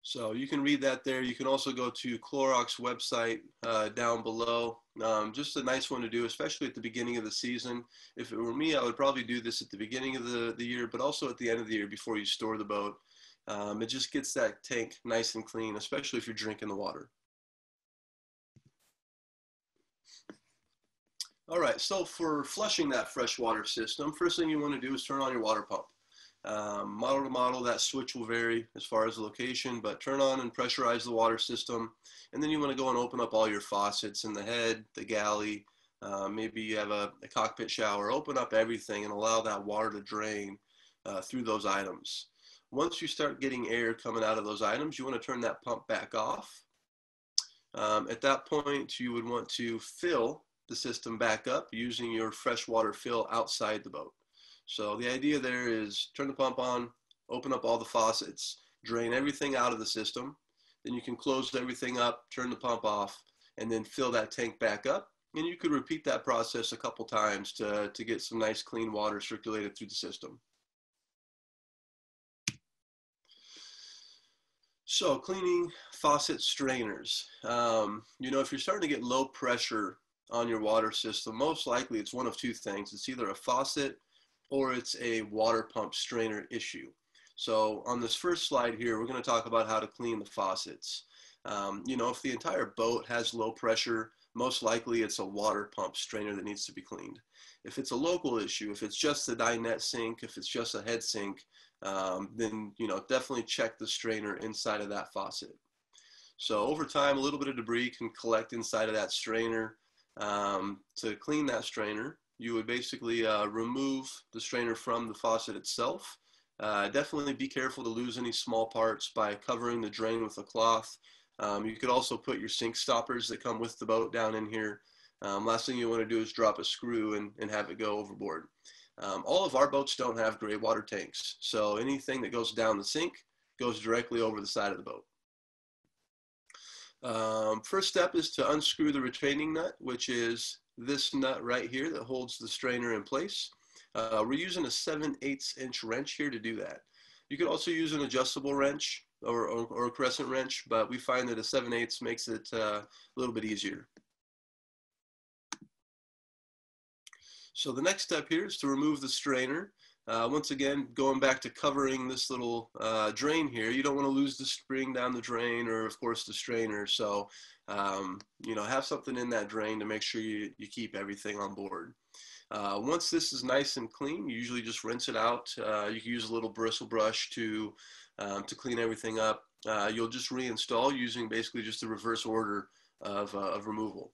So you can read that there. You can also go to Clorox website uh, down below. Um, just a nice one to do, especially at the beginning of the season. If it were me, I would probably do this at the beginning of the, the year, but also at the end of the year before you store the boat. Um, it just gets that tank nice and clean, especially if you're drinking the water. All right, so for flushing that freshwater system, first thing you want to do is turn on your water pump. Um, model to model, that switch will vary as far as location, but turn on and pressurize the water system. And then you want to go and open up all your faucets in the head, the galley, uh, maybe you have a, a, cockpit shower, open up everything and allow that water to drain uh, through those items. Once you start getting air coming out of those items, you want to turn that pump back off. Um, at that point, you would want to fill the system back up using your freshwater fill outside the boat. So the idea there is turn the pump on, open up all the faucets, drain everything out of the system. Then you can close everything up, turn the pump off, and then fill that tank back up. And you could repeat that process a couple times to, to get some nice clean water circulated through the system. So cleaning faucet strainers. Um, you know, if you're starting to get low pressure on your water system, most likely it's one of two things. It's either a faucet or it's a water pump strainer issue. So on this first slide here, we're going to talk about how to clean the faucets. Um, you know, if the entire boat has low pressure, most likely it's a water pump strainer that needs to be cleaned. If it's a local issue, if it's just the dinette sink, if it's just a head sink, um, then you know definitely check the strainer inside of that faucet. So over time, a little bit of debris can collect inside of that strainer. Um, to clean that strainer, you would basically uh, remove the strainer from the faucet itself. Uh, definitely be careful to lose any small parts by covering the drain with a cloth. Um, you could also put your sink stoppers that come with the boat down in here. Um, last thing you want to do is drop a screw and, and have it go overboard. Um, all of our boats don't have gray water tanks, so anything that goes down the sink goes directly over the side of the boat. Um, first step is to unscrew the retaining nut, which is this nut right here that holds the strainer in place. Uh, we're using a 7 8 inch wrench here to do that. You could also use an adjustable wrench or, or, or a crescent wrench, but we find that a 7 8 makes it uh, a little bit easier. So the next step here is to remove the strainer. Uh, once again, going back to covering this little uh, drain here, you don't want to lose the spring down the drain or of course the strainer. So, um, you know, have something in that drain to make sure you, you keep everything on board. Uh, once this is nice and clean, you usually just rinse it out. Uh, you can use a little bristle brush to, um, to clean everything up. Uh, you'll just reinstall using basically just the reverse order of, uh, of removal.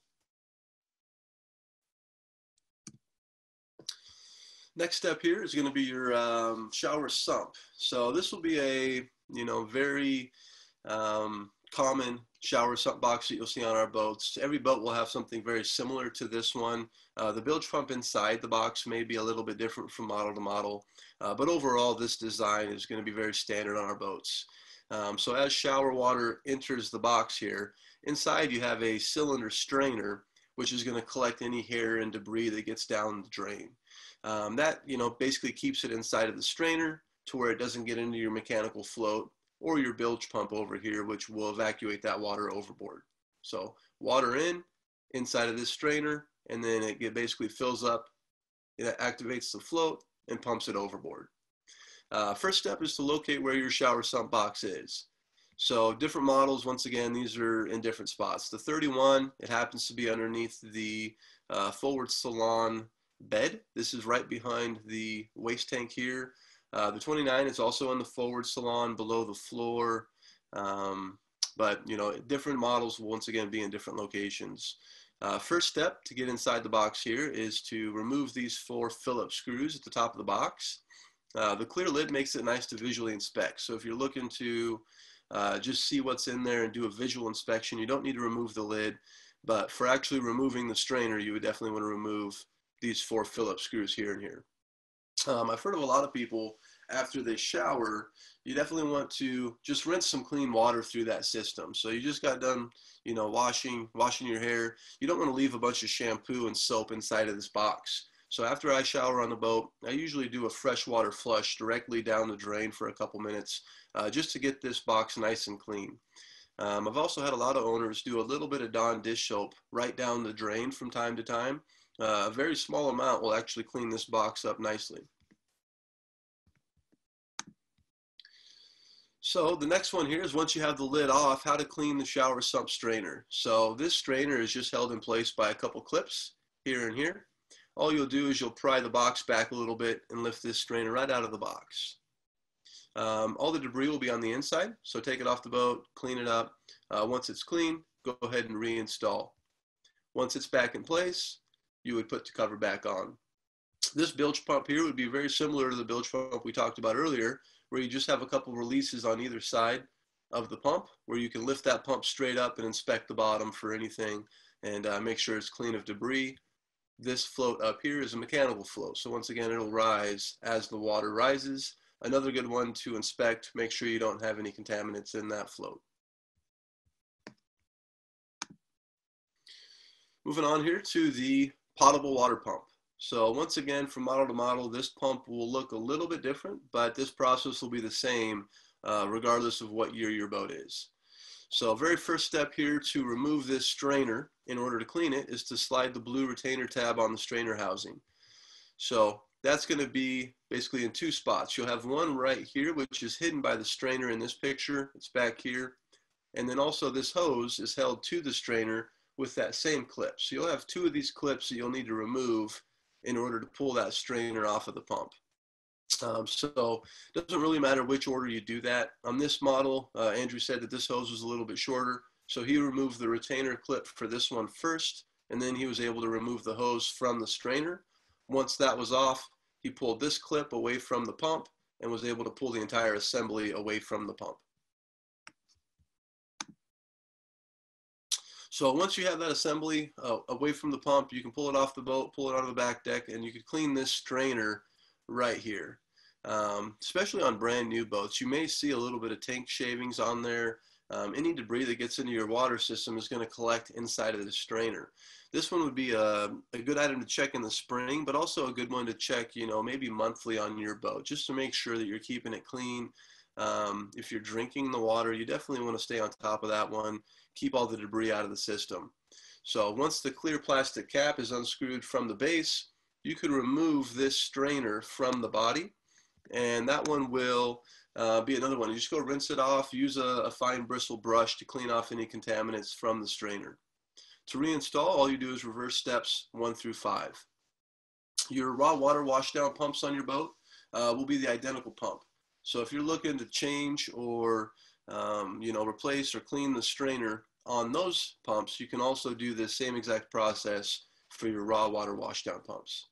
Next step here is going to be your um, shower sump. So this will be a, you know, very um, common shower sump box that you'll see on our boats. Every boat will have something very similar to this one. Uh, the bilge pump inside the box may be a little bit different from model to model, uh, but overall this design is going to be very standard on our boats. Um, so as shower water enters the box here, inside you have a cylinder strainer which is going to collect any hair and debris that gets down the drain. Um, that you know basically keeps it inside of the strainer to where it doesn't get into your mechanical float or your bilge pump over here, which will evacuate that water overboard. So water in, inside of this strainer, and then it basically fills up, it activates the float and pumps it overboard. Uh, first step is to locate where your shower sump box is. So different models, once again, these are in different spots. The 31, it happens to be underneath the uh, forward salon bed. This is right behind the waste tank here. Uh, the 29 is also in the forward salon below the floor. Um, but you know, different models will once again be in different locations. Uh, first step to get inside the box here is to remove these four Phillips screws at the top of the box. Uh, the clear lid makes it nice to visually inspect. So if you're looking to uh, just see what's in there and do a visual inspection, you don't need to remove the lid. But for actually removing the strainer, you would definitely want to remove these four Phillips screws here and here. Um, I've heard of a lot of people after they shower, you definitely want to just rinse some clean water through that system. So you just got done, you know, washing, washing your hair. You don't want to leave a bunch of shampoo and soap inside of this box. So after I shower on the boat, I usually do a freshwater flush directly down the drain for a couple minutes, uh, just to get this box nice and clean. Um, I've also had a lot of owners do a little bit of Dawn dish soap right down the drain from time to time. Uh, a very small amount will actually clean this box up nicely. So the next one here is once you have the lid off, how to clean the shower sump strainer. So this strainer is just held in place by a couple clips here and here. All you'll do is you'll pry the box back a little bit and lift this strainer right out of the box. Um, all the debris will be on the inside, so take it off the boat, clean it up. Uh, once it's clean, go ahead and reinstall. Once it's back in place, you would put the cover back on. This bilge pump here would be very similar to the bilge pump we talked about earlier, where you just have a couple releases on either side of the pump, where you can lift that pump straight up and inspect the bottom for anything and uh, make sure it's clean of debris. This float up here is a mechanical float. So once again, it'll rise as the water rises. Another good one to inspect, make sure you don't have any contaminants in that float. Moving on here to the potable water pump. So once again, from model to model, this pump will look a little bit different, but this process will be the same uh, regardless of what year your boat is. So very first step here to remove this strainer in order to clean it is to slide the blue retainer tab on the strainer housing. So that's going to be basically in two spots. You'll have one right here, which is hidden by the strainer in this picture. It's back here. And then also this hose is held to the strainer with that same clip. So you'll have two of these clips that you'll need to remove in order to pull that strainer off of the pump. Um, so it doesn't really matter which order you do that. On this model, uh, Andrew said that this hose was a little bit shorter. So he removed the retainer clip for this one first, and then he was able to remove the hose from the strainer. Once that was off, he pulled this clip away from the pump and was able to pull the entire assembly away from the pump. So once you have that assembly uh, away from the pump, you can pull it off the boat, pull it out of the back deck, and you can clean this strainer right here. Um, especially on brand new boats, you may see a little bit of tank shavings on there. Um, any debris that gets into your water system is going to collect inside of the strainer. This one would be a, a good item to check in the spring, but also a good one to check, you know, maybe monthly on your boat, just to make sure that you're keeping it clean. Um, if you're drinking the water, you definitely want to stay on top of that one keep all the debris out of the system. So once the clear plastic cap is unscrewed from the base, you can remove this strainer from the body and that one will uh, be another one. You just go rinse it off, use a, a, fine bristle brush to clean off any contaminants from the strainer. To reinstall, all you do is reverse steps one through five. Your raw water washdown pumps on your boat uh, will be the identical pump. So if you're looking to change or um, you know replace or clean the strainer on those pumps, you can also do the same exact process for your raw water washdown pumps.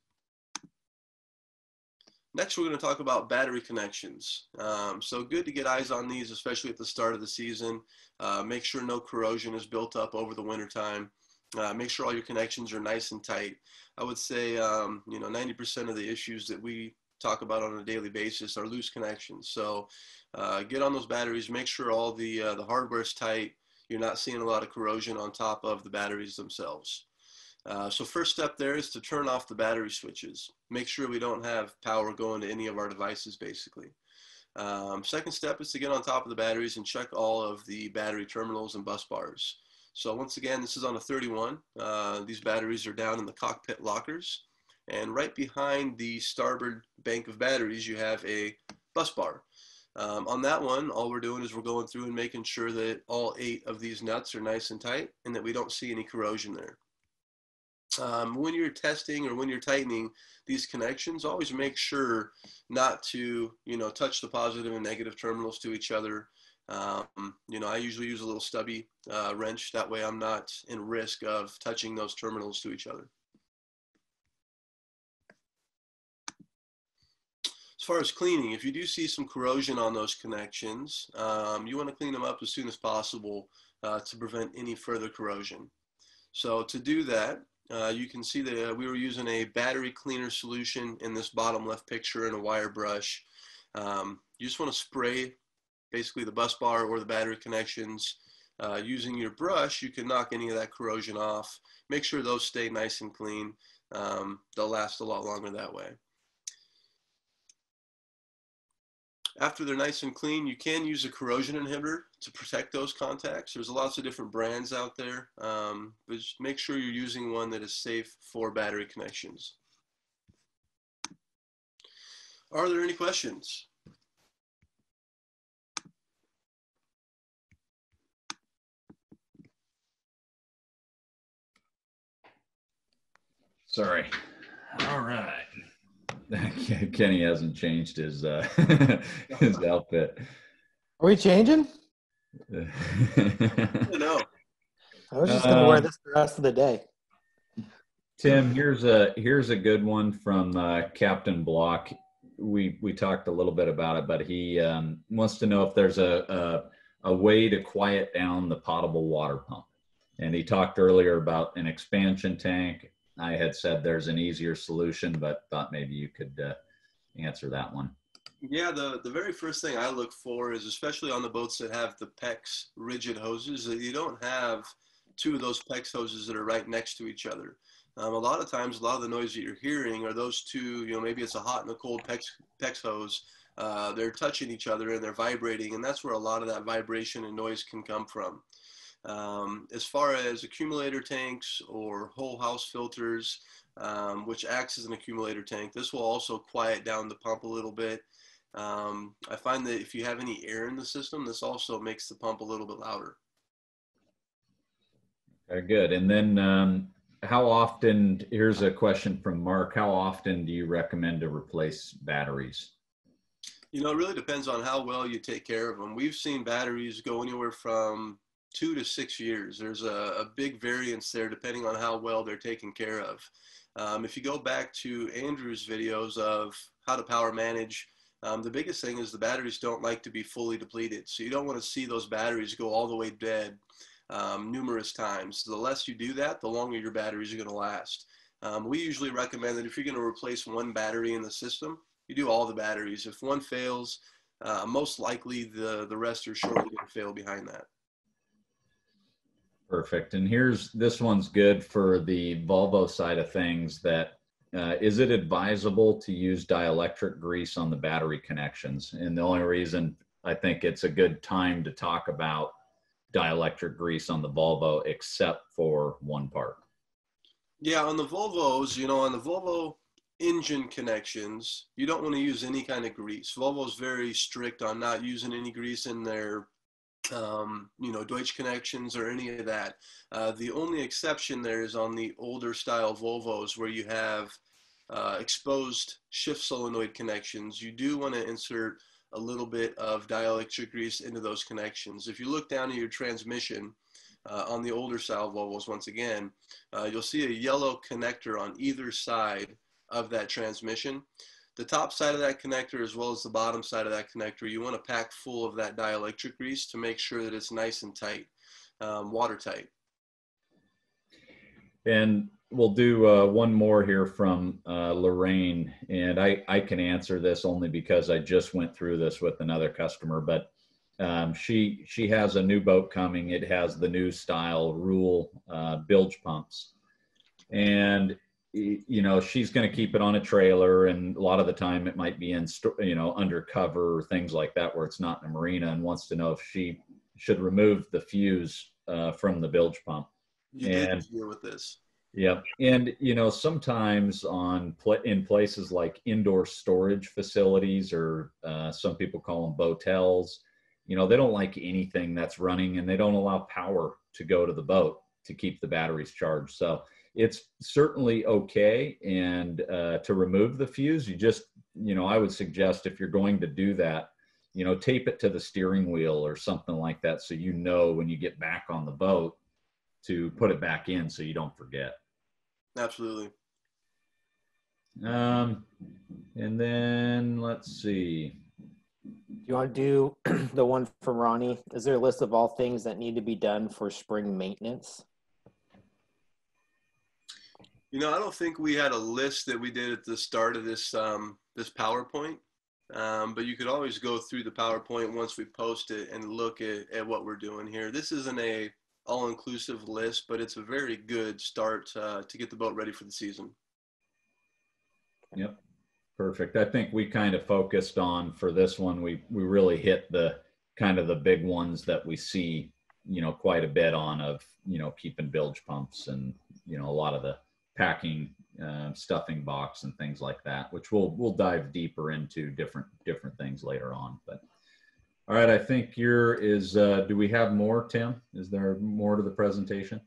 Next, we're going to talk about battery connections. Um, so good to get eyes on these, especially at the start of the season. Uh, make sure no corrosion is built up over the wintertime. Uh, make sure all your connections are nice and tight. I would say, um, you know, 90% of the issues that we talk about on a daily basis are loose connections. So uh, get on those batteries, make sure all the, uh, the hardware is tight. You're not seeing a lot of corrosion on top of the batteries themselves. Uh, so first step there is to turn off the battery switches. Make sure we don't have power going to any of our devices basically. Um, second step is to get on top of the batteries and check all of the battery terminals and bus bars. So once again, this is on a 31. Uh, these batteries are down in the cockpit lockers. And right behind the starboard bank of batteries, you have a bus bar. Um, on that one, all we're doing is we're going through and making sure that all eight of these nuts are nice and tight and that we don't see any corrosion there. Um, when you're testing or when you're tightening these connections, always make sure not to, you know, touch the positive and negative terminals to each other. Um, you know, I usually use a little stubby uh, wrench. That way I'm not in risk of touching those terminals to each other. Far as cleaning, if you do see some corrosion on those connections, um, you want to clean them up as soon as possible uh, to prevent any further corrosion. So to do that, uh, you can see that uh, we were using a battery cleaner solution in this bottom left picture and a wire brush. Um, you just want to spray basically the bus bar or the battery connections. Uh, using your brush, you can knock any of that corrosion off. Make sure those stay nice and clean. Um, they'll last a lot longer that way. After they're nice and clean, you can use a corrosion inhibitor to protect those contacts. There's lots of different brands out there, um, but just make sure you're using one that is safe for battery connections. Are there any questions? Sorry. All right. Kenny hasn't changed his uh, his outfit. Are we changing? no. I was just gonna Uh, wear this the rest of the day. Tim, here's a here's a good one from uh, Captain Block. We we talked a little bit about it, but he um, wants to know if there's a, a a way to quiet down the potable water pump. And he talked earlier about an expansion tank. I had said there's an easier solution, but thought maybe you could uh, answer that one. Yeah, the, the very first thing I look for is, especially on the boats that have the PEX rigid hoses, that you don't have two of those PEX hoses that are right next to each other. Um, a lot of times, a lot of the noise that you're hearing are those two, you know, maybe it's a hot and a cold PEX, PEX hose. Uh, they're touching each other and they're vibrating, and that's where a lot of that vibration and noise can come from. Um, as far as accumulator tanks or whole house filters, um, which acts as an accumulator tank, this will also quiet down the pump a little bit. Um, I find that if you have any air in the system, this also makes the pump a little bit louder. Very good. And then, um, how often? Here's a question from Mark. How often do you recommend to replace batteries? You know, it really depends on how well you take care of them. We've seen batteries go anywhere from two to six years. There's a, a big variance there depending on how well they're taken care of. Um, if you go back to Andrew's videos of how to power manage, um, the biggest thing is the batteries don't like to be fully depleted. So you don't want to see those batteries go all the way dead um, numerous times. The less you do that, the longer your batteries are going to last. Um, we usually recommend that if you're going to replace one battery in the system, you do all the batteries. If one fails, uh, most likely the, the rest are shortly going to fail behind that. Perfect. And here's this one's good for the Volvo side of things. That uh, is it advisable to use dielectric grease on the battery connections? And the only reason I think it's a good time to talk about dielectric grease on the Volvo, except for one part. Yeah, on the Volvos, you know, on the Volvo engine connections, you don't want to use any kind of grease. Volvo's very strict on not using any grease in their, um, you know, Deutsch connections or any of that. Uh, the only exception there is on the older style Volvos where you have uh, exposed shift solenoid connections, you do want to insert a little bit of dielectric grease into those connections. If you look down at your transmission uh, on the older style Volvos, once again, uh, you'll see a yellow connector on either side of that transmission. The top side of that connector as well as the bottom side of that connector, you want to pack full of that dielectric grease to make sure that it's nice and tight, um, watertight. And we'll do uh, one more here from uh, Lorraine, and I, I can answer this only because I just went through this with another customer. But um, she she has a new boat coming. It has the new style Rule uh, bilge pumps, and you know she's going to keep it on a trailer, and a lot of the time it might be in you know undercover or things like that where it's not in a marina, and wants to know if she should remove the fuse uh, from the bilge pump. You and, deal with this. Yeah, and you know sometimes on pl- in places like indoor storage facilities or uh, some people call them botels, you know they don't like anything that's running and they don't allow power to go to the boat to keep the batteries charged. So it's certainly okay, and uh, to remove the fuse, you just you know I would suggest if you're going to do that, you know tape it to the steering wheel or something like that so you know when you get back on the boat to put it back in so you don't forget. Absolutely. Um, and then let's see. Do you want to do the one from Ronnie? Is there a list of all things that need to be done for spring maintenance? You know, I don't think we had a list that we did at the start of this um, this PowerPoint, um, but you could always go through the PowerPoint once we post it and look at, at what we're doing here. This isn't a all-inclusive list, but it's a very good start uh, to get the boat ready for the season. Yep, perfect. I think we kind of focused on for this one. We we really hit the kind of the big ones that we see, you know, quite a bit on of you know keeping bilge pumps and you know a lot of the packing uh, stuffing box and things like that, which we'll we'll dive deeper into different different things later on, but. All right, I think your is, uh, do we have more, Tim? Is there more to the presentation?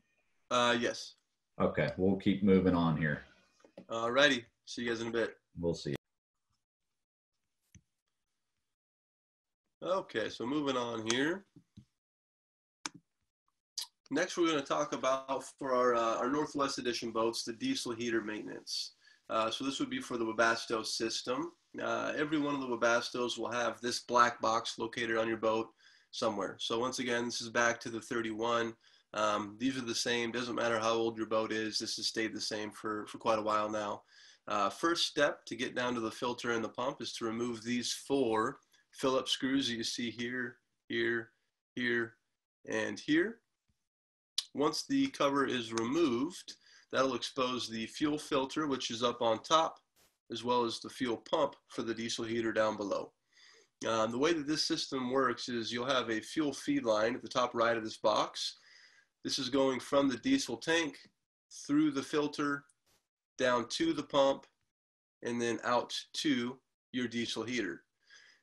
Uh, yes. Okay, we'll keep moving on here. All righty. See you guys in a bit. We'll see. Okay, so moving on here. Next, we're going to talk about for our, uh, our Northwest Edition boats, the diesel heater maintenance. Uh, so this would be for the Webasto system. Uh, every one of the Webastos will have this black box located on your boat somewhere. So once again, this is back to the 31. Um, these are the same, doesn't matter how old your boat is, this has stayed the same for, for quite a while now. Uh, first step to get down to the filter and the pump is to remove these four Phillips screws that you see here, here, here, and here. Once the cover is removed, that'll expose the fuel filter, which is up on top, as well as the fuel pump for the diesel heater down below. Um, the way that this system works is you'll have a fuel feed line at the top right of this box. This is going from the diesel tank through the filter, down to the pump, and then out to your diesel heater.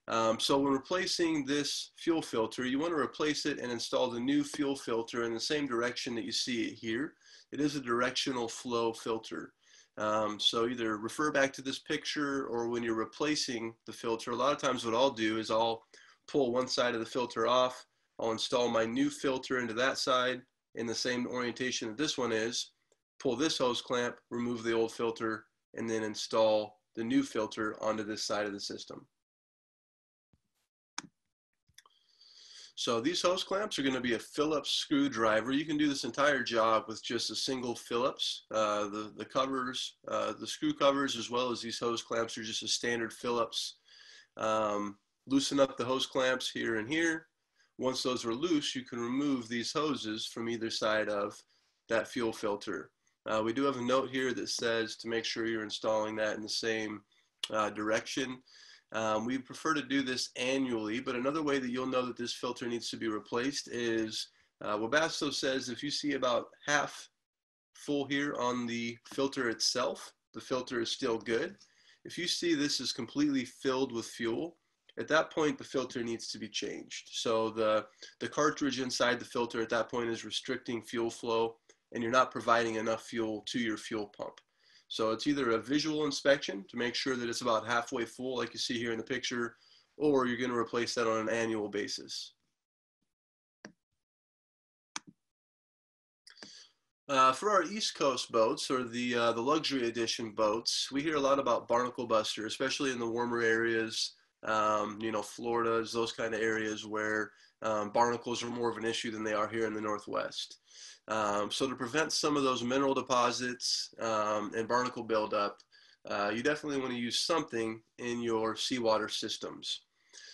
Um, so when replacing this fuel filter, you want to replace it and install the new fuel filter in the same direction that you see it here. It is a directional flow filter. Um, so either refer back to this picture or when you're replacing the filter, a lot of times what I'll do is I'll pull one side of the filter off, I'll install my new filter into that side in the same orientation that this one is, pull this hose clamp, remove the old filter, and then install the new filter onto this side of the system. So these hose clamps are going to be a Phillips screwdriver. You can do this entire job with just a single Phillips. Uh, the, the covers, uh, the screw covers, as well as these hose clamps are just a standard Phillips. Um, loosen up the hose clamps here and here. Once those are loose, you can remove these hoses from either side of that fuel filter. Uh, we do have a note here that says to make sure you're installing that in the same uh, direction. Um, we prefer to do this annually, but another way that you'll know that this filter needs to be replaced is uh, Webasto says if you see about half full here on the filter itself, the filter is still good. If you see this is completely filled with fuel, at that point the filter needs to be changed. So the, the cartridge inside the filter at that point is restricting fuel flow and you're not providing enough fuel to your fuel pump. So it's either a visual inspection to make sure that it's about halfway full, like you see here in the picture, or you're going to replace that on an annual basis. Uh, for our East Coast boats or the uh, the luxury edition boats, we hear a lot about Barnacle Buster, especially in the warmer areas. Um, you know, Florida's those kind of areas where um, barnacles are more of an issue than they are here in the Northwest. Um, so to prevent some of those mineral deposits um, and barnacle buildup, uh, you definitely want to use something in your seawater systems.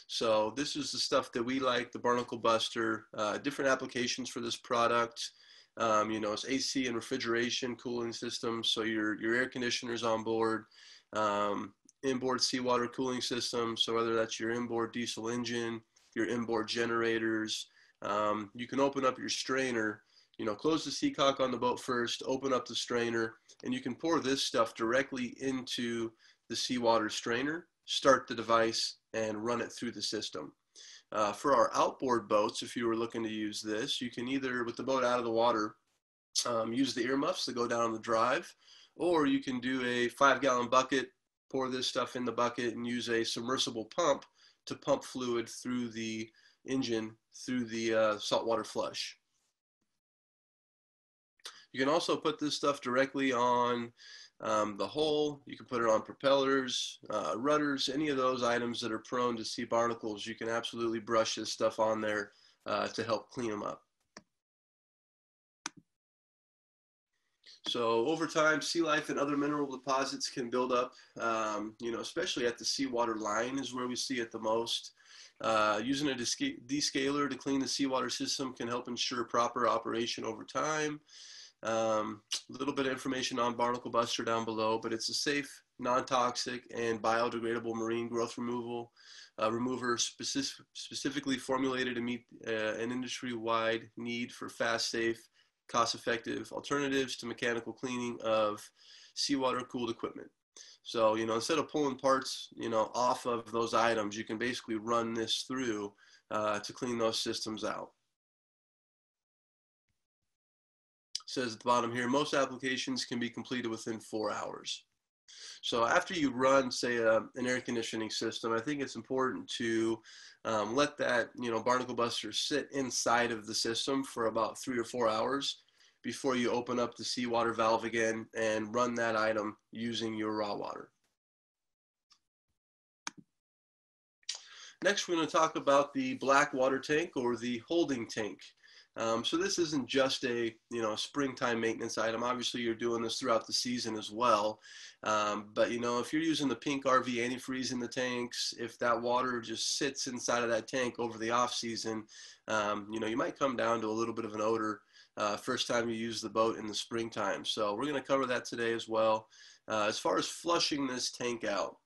So this is the stuff that we like, the Barnacle Buster, uh, different applications for this product. Um, you know, it's AC and refrigeration cooling systems. So your, your air conditioners on board, um, inboard seawater cooling system. So whether that's your inboard diesel engine, your inboard generators, um, you can open up your strainer, you know, close the seacock on the boat first, open up the strainer, and you can pour this stuff directly into the seawater strainer, start the device, and run it through the system. Uh, for our outboard boats, if you were looking to use this, you can either, with the boat out of the water, um, use the earmuffs that go down the drive, or you can do a five gallon bucket, pour this stuff in the bucket, and use a submersible pump to pump fluid through the engine through the uh, saltwater flush. You can also put this stuff directly on um, the hull. You can put it on propellers, uh, rudders, any of those items that are prone to sea barnacles. You can absolutely brush this stuff on there uh, to help clean them up. So over time, sea life and other mineral deposits can build up, um, you know, especially at the seawater line is where we see it the most. Uh, using a descaler to clean the seawater system can help ensure proper operation over time. Um, a little bit of information on Barnacle Buster down below, but it's a safe, non-toxic, and biodegradable marine growth removal uh, remover specific, specifically formulated to meet uh, an industry-wide need for fast, safe, cost-effective alternatives to mechanical cleaning of seawater-cooled equipment. So, you know, instead of pulling parts, you know, off of those items, you can basically run this through uh, to clean those systems out. says at the bottom here, most applications can be completed within four hours. So after you run, say, an air conditioning system, I think it's important to um, let that, you know, Barnacle Buster sit inside of the system for about three or four hours before you open up the seawater valve again and run that item using your raw water. Next, we're going to talk about the black water tank or the holding tank. Um, so this isn't just a you know springtime maintenance item. Obviously, you're doing this throughout the season as well. Um, but you know, if you're using the pink RV antifreeze in the tanks, if that water just sits inside of that tank over the off season, um, you know, you might come down to a little bit of an odor uh, first time you use the boat in the springtime. So we're going to cover that today as well. Uh, as far as flushing this tank out,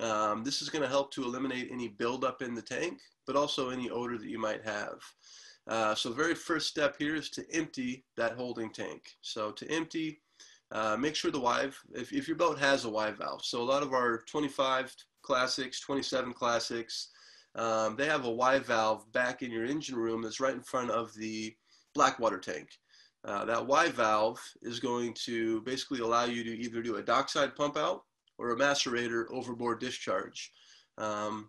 um, this is going to help to eliminate any buildup in the tank, but also any odor that you might have. Uh, so the very first step here is to empty that holding tank. So to empty, uh, make sure the Y, if, if your boat has a Y valve. So a lot of our 25 classics, 27 classics, um, they have a Y valve back in your engine room that's right in front of the black water tank. Uh, that Y valve is going to basically allow you to either do a dockside pump out or a macerator overboard discharge. Um,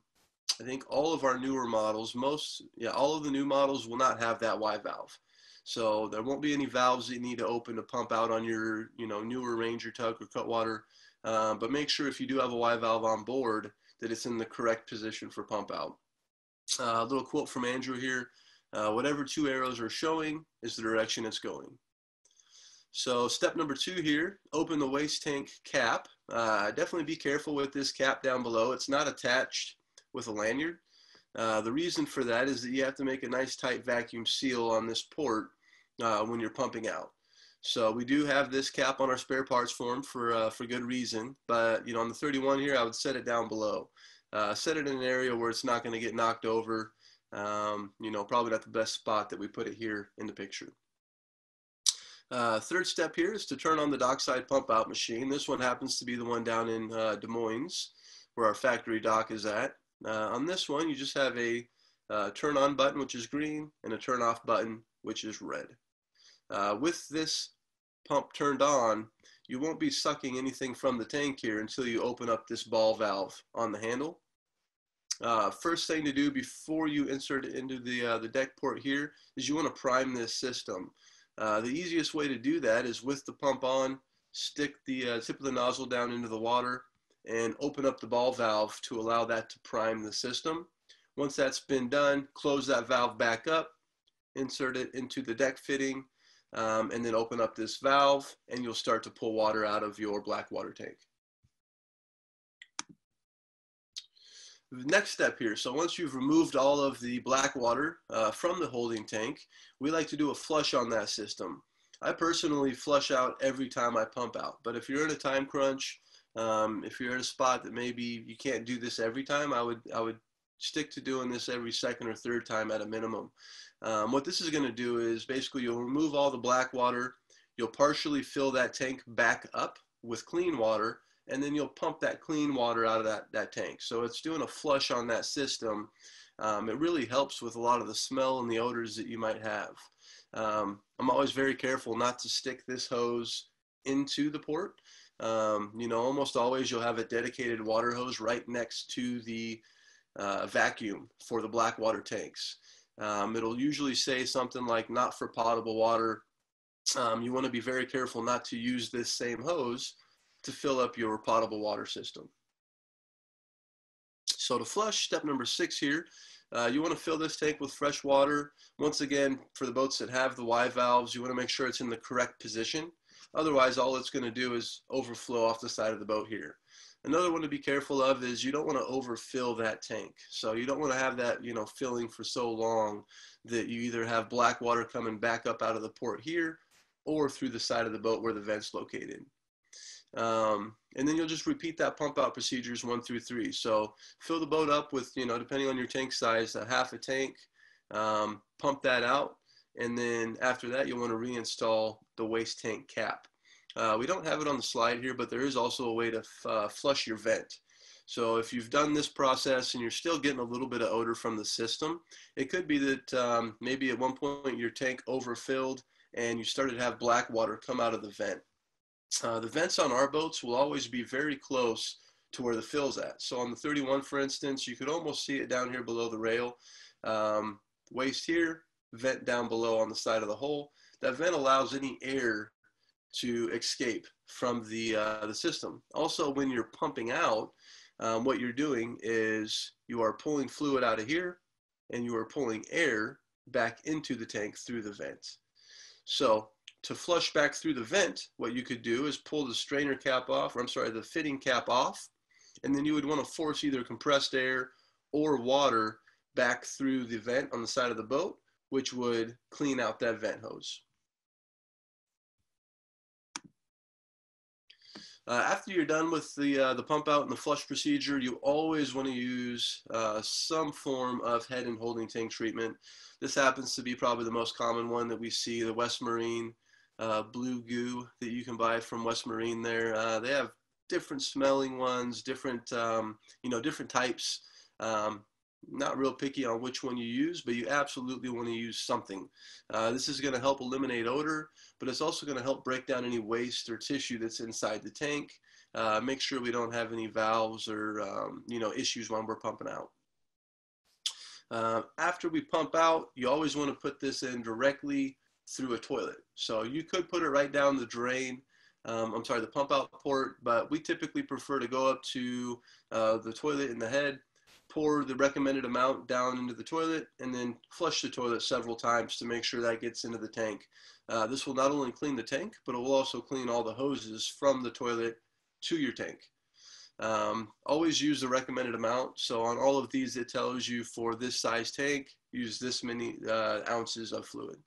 I think all of our newer models, most, yeah, all of the new models will not have that Y valve. So there won't be any valves that you need to open to pump out on your, you know, newer Ranger tug or Cutwater. Um, but make sure if you do have a Y valve on board that it's in the correct position for pump out. Uh, a little quote from Andrew here. Uh, whatever two arrows are showing is the direction it's going. So step number two here, open the waste tank cap. Uh, definitely be careful with this cap down below. It's not attached with a lanyard. Uh, the reason for that is that you have to make a nice tight vacuum seal on this port uh, when you're pumping out. So we do have this cap on our spare parts form for, uh, for good reason, but you know on the 31 here, I would set it down below. Uh, set it in an area where it's not going to get knocked over. Um, you know, probably not the best spot that we put it here in the picture. Uh, third step here is to turn on the dockside pump out machine. This one happens to be the one down in uh, Des Moines where our factory dock is at. Uh, on this one, you just have a uh, turn on button, which is green, and a turn off button, which is red. Uh, with this pump turned on, you won't be sucking anything from the tank here until you open up this ball valve on the handle. Uh, first thing to do before you insert it into the, uh, the deck port here is you want to prime this system. Uh, the easiest way to do that is with the pump on, stick the tip of the nozzle down into the water and open up the ball valve to allow that to prime the system. Once that's been done, close that valve back up, insert it into the deck fitting, um, and then open up this valve and you'll start to pull water out of your black water tank. The next step here, so once you've removed all of the black water uh, from the holding tank, we like to do a flush on that system. I personally flush out every time I pump out, but if you're in a time crunch, um, if you're in a spot that maybe you can't do this every time, I would I would stick to doing this every second or third time at a minimum. Um, what this is going to do is basically you'll remove all the black water, you'll partially fill that tank back up with clean water, and then you'll pump that clean water out of that, that tank. So it's doing a flush on that system. Um, it really helps with a lot of the smell and the odors that you might have. Um, I'm always very careful not to stick this hose into the port. Um, you know, almost always you'll have a dedicated water hose right next to the uh, vacuum for the black water tanks. Um, it'll usually say something like not for potable water. Um, you want to be very careful not to use this same hose to fill up your potable water system. So to flush, step number six here, uh, you want to fill this tank with fresh water. Once again, for the boats that have the Y valves, you want to make sure it's in the correct position. Otherwise, all it's going to do is overflow off the side of the boat here. Another one to be careful of is you don't want to overfill that tank. So you don't want to have that, you know, filling for so long that you either have black water coming back up out of the port here or through the side of the boat where the vent's located. Um, and then you'll just repeat that pump out procedures one through three. So fill the boat up with, you know, depending on your tank size, a half a tank, um, pump that out. And then after that, you'll want to reinstall the waste tank cap. Uh, we don't have it on the slide here, but there is also a way to uh, flush your vent. So if you've done this process and you're still getting a little bit of odor from the system, it could be that um, maybe at one point your tank overfilled and you started to have black water come out of the vent. Uh, the vents on our boats will always be very close to where the fill's at. So on the 31, for instance, you could almost see it down here below the rail. Um, waste here, vent down below on the side of the hole. That vent allows any air to escape from the, uh, the system. Also, when you're pumping out, um, what you're doing is you are pulling fluid out of here and you are pulling air back into the tank through the vent. So to flush back through the vent, what you could do is pull the strainer cap off, or I'm sorry, the fitting cap off, and then you would want to force either compressed air or water back through the vent on the side of the boat, which would clean out that vent hose. Uh, after you're done with the, uh, the pump out and the flush procedure, you always want to use uh, some form of head and holding tank treatment. This happens to be probably the most common one that we see, the West Marine uh, blue goo that you can buy from West Marine there. Uh, they have different smelling ones, different, um, you know, different types. Um, not real picky on which one you use, but you absolutely want to use something. Uh, this is going to help eliminate odor, but it's also going to help break down any waste or tissue that's inside the tank. Uh, make sure we don't have any valves or um, you know issues when we're pumping out. Uh, after we pump out, you always want to put this in directly through a toilet. So you could put it right down the drain. Um, I'm sorry, the pump out port, but we typically prefer to go up to uh, the toilet in the head, pour the recommended amount down into the toilet, and then flush the toilet several times to make sure that gets into the tank. Uh, this will not only clean the tank, but it will also clean all the hoses from the toilet to your tank. Um, always use the recommended amount. So on all of these, it tells you for this size tank, use this many uh, ounces of fluid.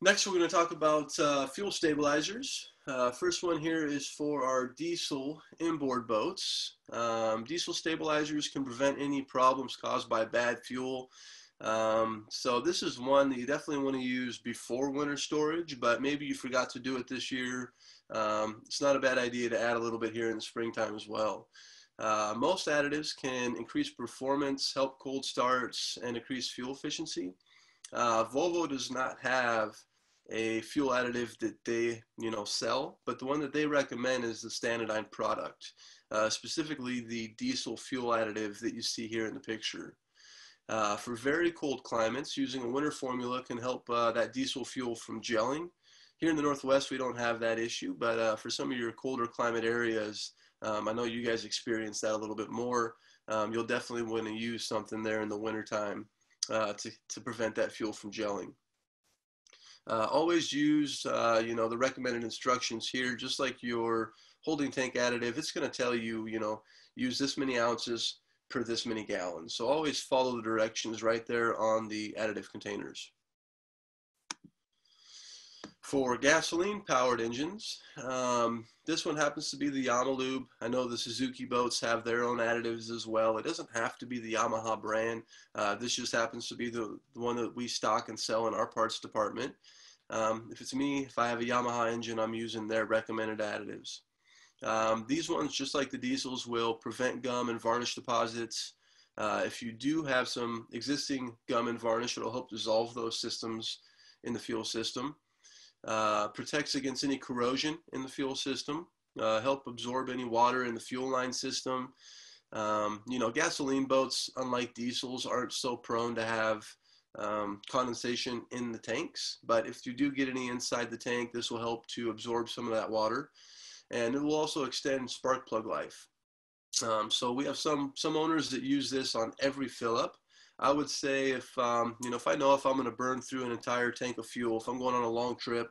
Next, we're going to talk about uh, fuel stabilizers. Uh, first one here is for our diesel inboard boats. Um, diesel stabilizers can prevent any problems caused by bad fuel. Um, so this is one that you definitely want to use before winter storage, but maybe you forgot to do it this year. Um, it's not a bad idea to add a little bit here in the springtime as well. Uh, most additives can increase performance, help cold starts, and increase fuel efficiency. Uh, Volvo does not have a fuel additive that they you know sell, but the one that they recommend is the Stanadyne product, uh, specifically the diesel fuel additive that you see here in the picture. Uh, for very cold climates, using a winter formula can help uh, that diesel fuel from gelling. Here in the Northwest, we don't have that issue, but uh, for some of your colder climate areas, um, I know you guys experience that a little bit more. Um, you'll definitely want to use something there in the wintertime uh, to, to prevent that fuel from gelling. Uh, always use, uh, you know, the recommended instructions here, just like your holding tank additive. It's going to tell you, you know, use this many ounces per this many gallons. So always follow the directions right there on the additive containers. For gasoline powered engines, um, this one happens to be the Yamalube. I know the Suzuki boats have their own additives as well. It doesn't have to be the Yamaha brand. Uh, this just happens to be the, the, one that we stock and sell in our parts department. Um, if it's me, if I have a Yamaha engine, I'm using their recommended additives. Um, these ones, just like the diesels, will prevent gum and varnish deposits. Uh, if you do have some existing gum and varnish, it'll help dissolve those systems in the fuel system. Uh, protects against any corrosion in the fuel system. Uh, help absorb any water in the fuel line system. Um, you know, gasoline boats, unlike diesels, aren't so prone to have um, condensation in the tanks. But if you do get any inside the tank, this will help to absorb some of that water and it will also extend spark plug life. Um, so we have some some owners that use this on every fill up. I would say if um, you know if I know if I'm going to burn through an entire tank of fuel, if I'm going on a long trip,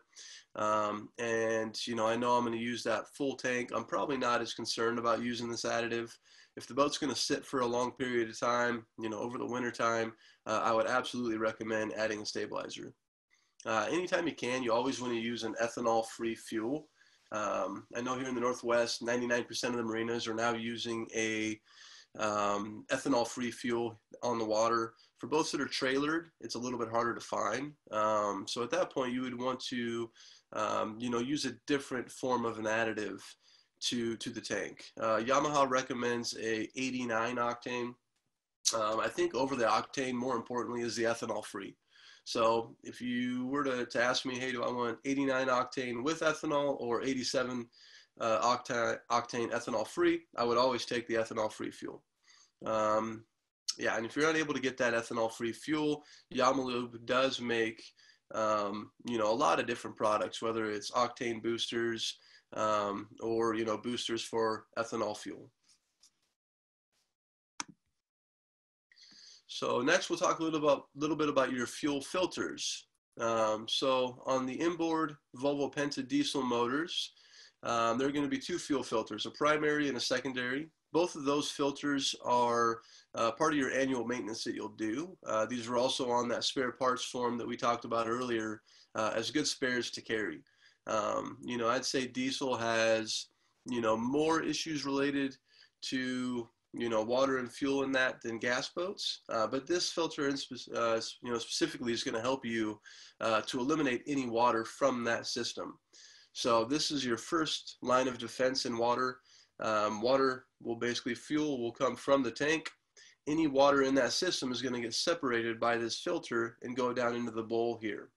um, and you know I know I'm going to use that full tank, I'm probably not as concerned about using this additive. If the boat's going to sit for a long period of time, you know over the winter time, uh, I would absolutely recommend adding a stabilizer. Uh, anytime you can, you always want to use an ethanol-free fuel. Um, I know here in the Northwest, 99% of the marinas are now using a um, ethanol-free fuel on the water. For boats that are trailered, it's a little bit harder to find. Um, so at that point, you would want to, um, you know, use a different form of an additive to to the tank. Uh, Yamaha recommends a 89 octane. Um, I think over the octane, more importantly, is the ethanol-free. So if you were to, to ask me, hey, do I want 89 octane with ethanol or 87 uh, octane, octane ethanol free, I would always take the ethanol free fuel. Um, yeah, and if you're unable to get that ethanol free fuel, Yamalube does make um, you know a lot of different products, whether it's octane boosters um, or you know boosters for ethanol fuel. So next we'll talk a little about a little bit about your fuel filters. Um, so on the inboard Volvo Penta diesel motors, um, there are going to be two fuel filters, a primary and a secondary. Both of those filters are uh, part of your annual maintenance that you'll do. Uh, these are also on that spare parts form that we talked about earlier uh, as good spares to carry. Um, you know, I'd say diesel has, you know, more issues related to you know, water and fuel in that than gas boats. Uh, but this filter, in uh, you know, specifically is going to help you uh, to eliminate any water from that system. So this is your first line of defense in water. Um, water will basically, fuel will come from the tank. Any water in that system is going to get separated by this filter and go down into the bowl here.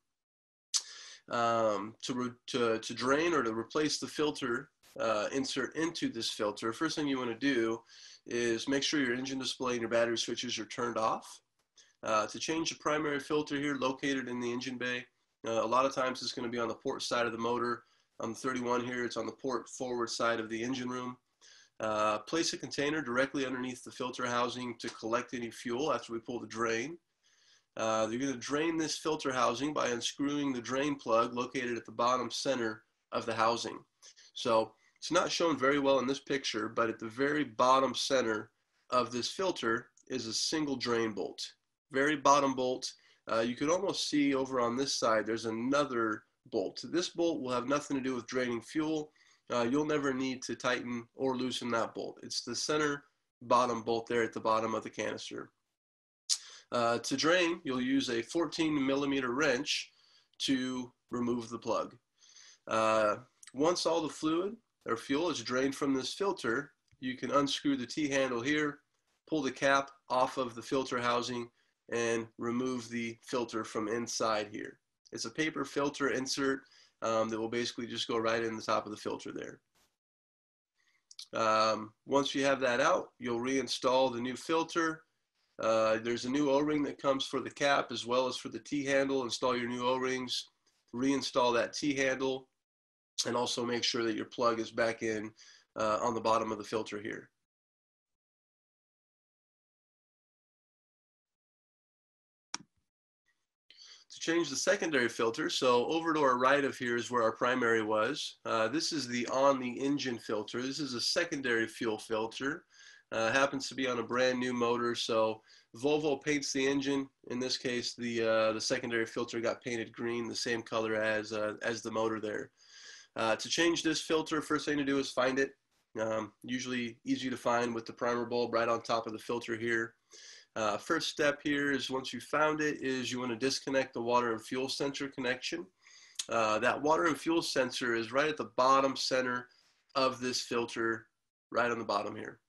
Um, to, to, to drain or to replace the filter, uh, insert into this filter, first thing you want to do is make sure your engine display and your battery switches are turned off. Uh, to change the primary filter here located in the engine bay, uh, a lot of times it's going to be on the port side of the motor. On the 31 here, it's on the port forward side of the engine room. Uh, place a container directly underneath the filter housing to collect any fuel after we pull the drain. Uh, you're going to drain this filter housing by unscrewing the drain plug located at the bottom center of the housing. So it's not shown very well in this picture, but at the very bottom center of this filter is a single drain bolt. Very bottom bolt. Uh, you can almost see over on this side, there's another bolt. This bolt will have nothing to do with draining fuel. Uh, you'll never need to tighten or loosen that bolt. It's the center bottom bolt there at the bottom of the canister. Uh, to drain, you'll use a 14 millimeter wrench to remove the plug. Uh, once all the fluid or fuel is drained from this filter, you can unscrew the T-handle here, pull the cap off of the filter housing, and remove the filter from inside here. It's a paper filter insert um, that will basically just go right in the top of the filter there. Um, once you have that out, you'll reinstall the new filter. Uh, there's a new O-ring that comes for the cap as well as for the T-handle. Install your new O-rings, reinstall that T-handle, and also make sure that your plug is back in uh, on the bottom of the filter here. To change the secondary filter. So over to our right of here is where our primary was. Uh, this is the on the engine filter. This is a secondary fuel filter. Uh, happens to be on a brand new motor. So Volvo paints the engine. In this case, the uh, the secondary filter got painted green, the same color as uh, as the motor there. Uh, to change this filter, first thing to do is find it. Um, usually easy to find with the primer bulb right on top of the filter here. Uh, first step here is once you found it is you want to disconnect the water and fuel sensor connection. Uh, that water and fuel sensor is right at the bottom center of this filter, right on the bottom here.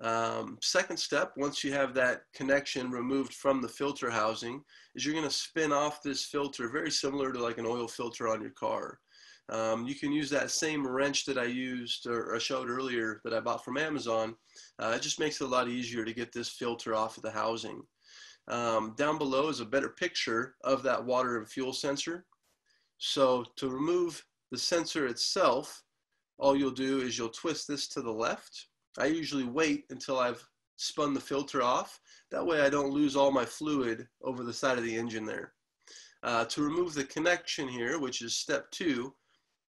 Um, second step, once you have that connection removed from the filter housing, is you're going to spin off this filter very similar to like an oil filter on your car. Um, you can use that same wrench that I used or, or showed earlier that I bought from Amazon. Uh, it just makes it a lot easier to get this filter off of the housing. Um, down below is a better picture of that water and fuel sensor. So to remove the sensor itself, all you'll do is you'll twist this to the left. I usually wait until I've spun the filter off. That way I don't lose all my fluid over the side of the engine there. Uh, to remove the connection here, which is step two,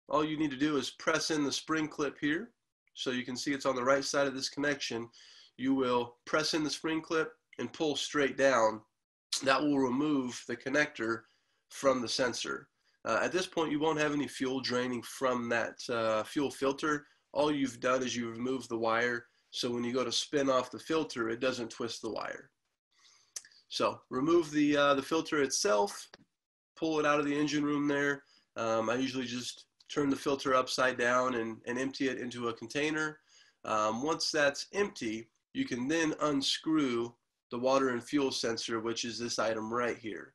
all you need to do is press in the spring clip here. So you can see it's on the right side of this connection. You will press in the spring clip and pull straight down. That will remove the connector from the sensor. Uh, at this point, you won't have any fuel draining from that uh, fuel filter. All you've done is you've removed the wire. So when you go to spin off the filter, it doesn't twist the wire. So remove the, uh, the filter itself, pull it out of the engine room there. Um, I usually just turn the filter upside down and, and empty it into a container. Um, once that's empty, you can then unscrew the water and fuel sensor, which is this item right here.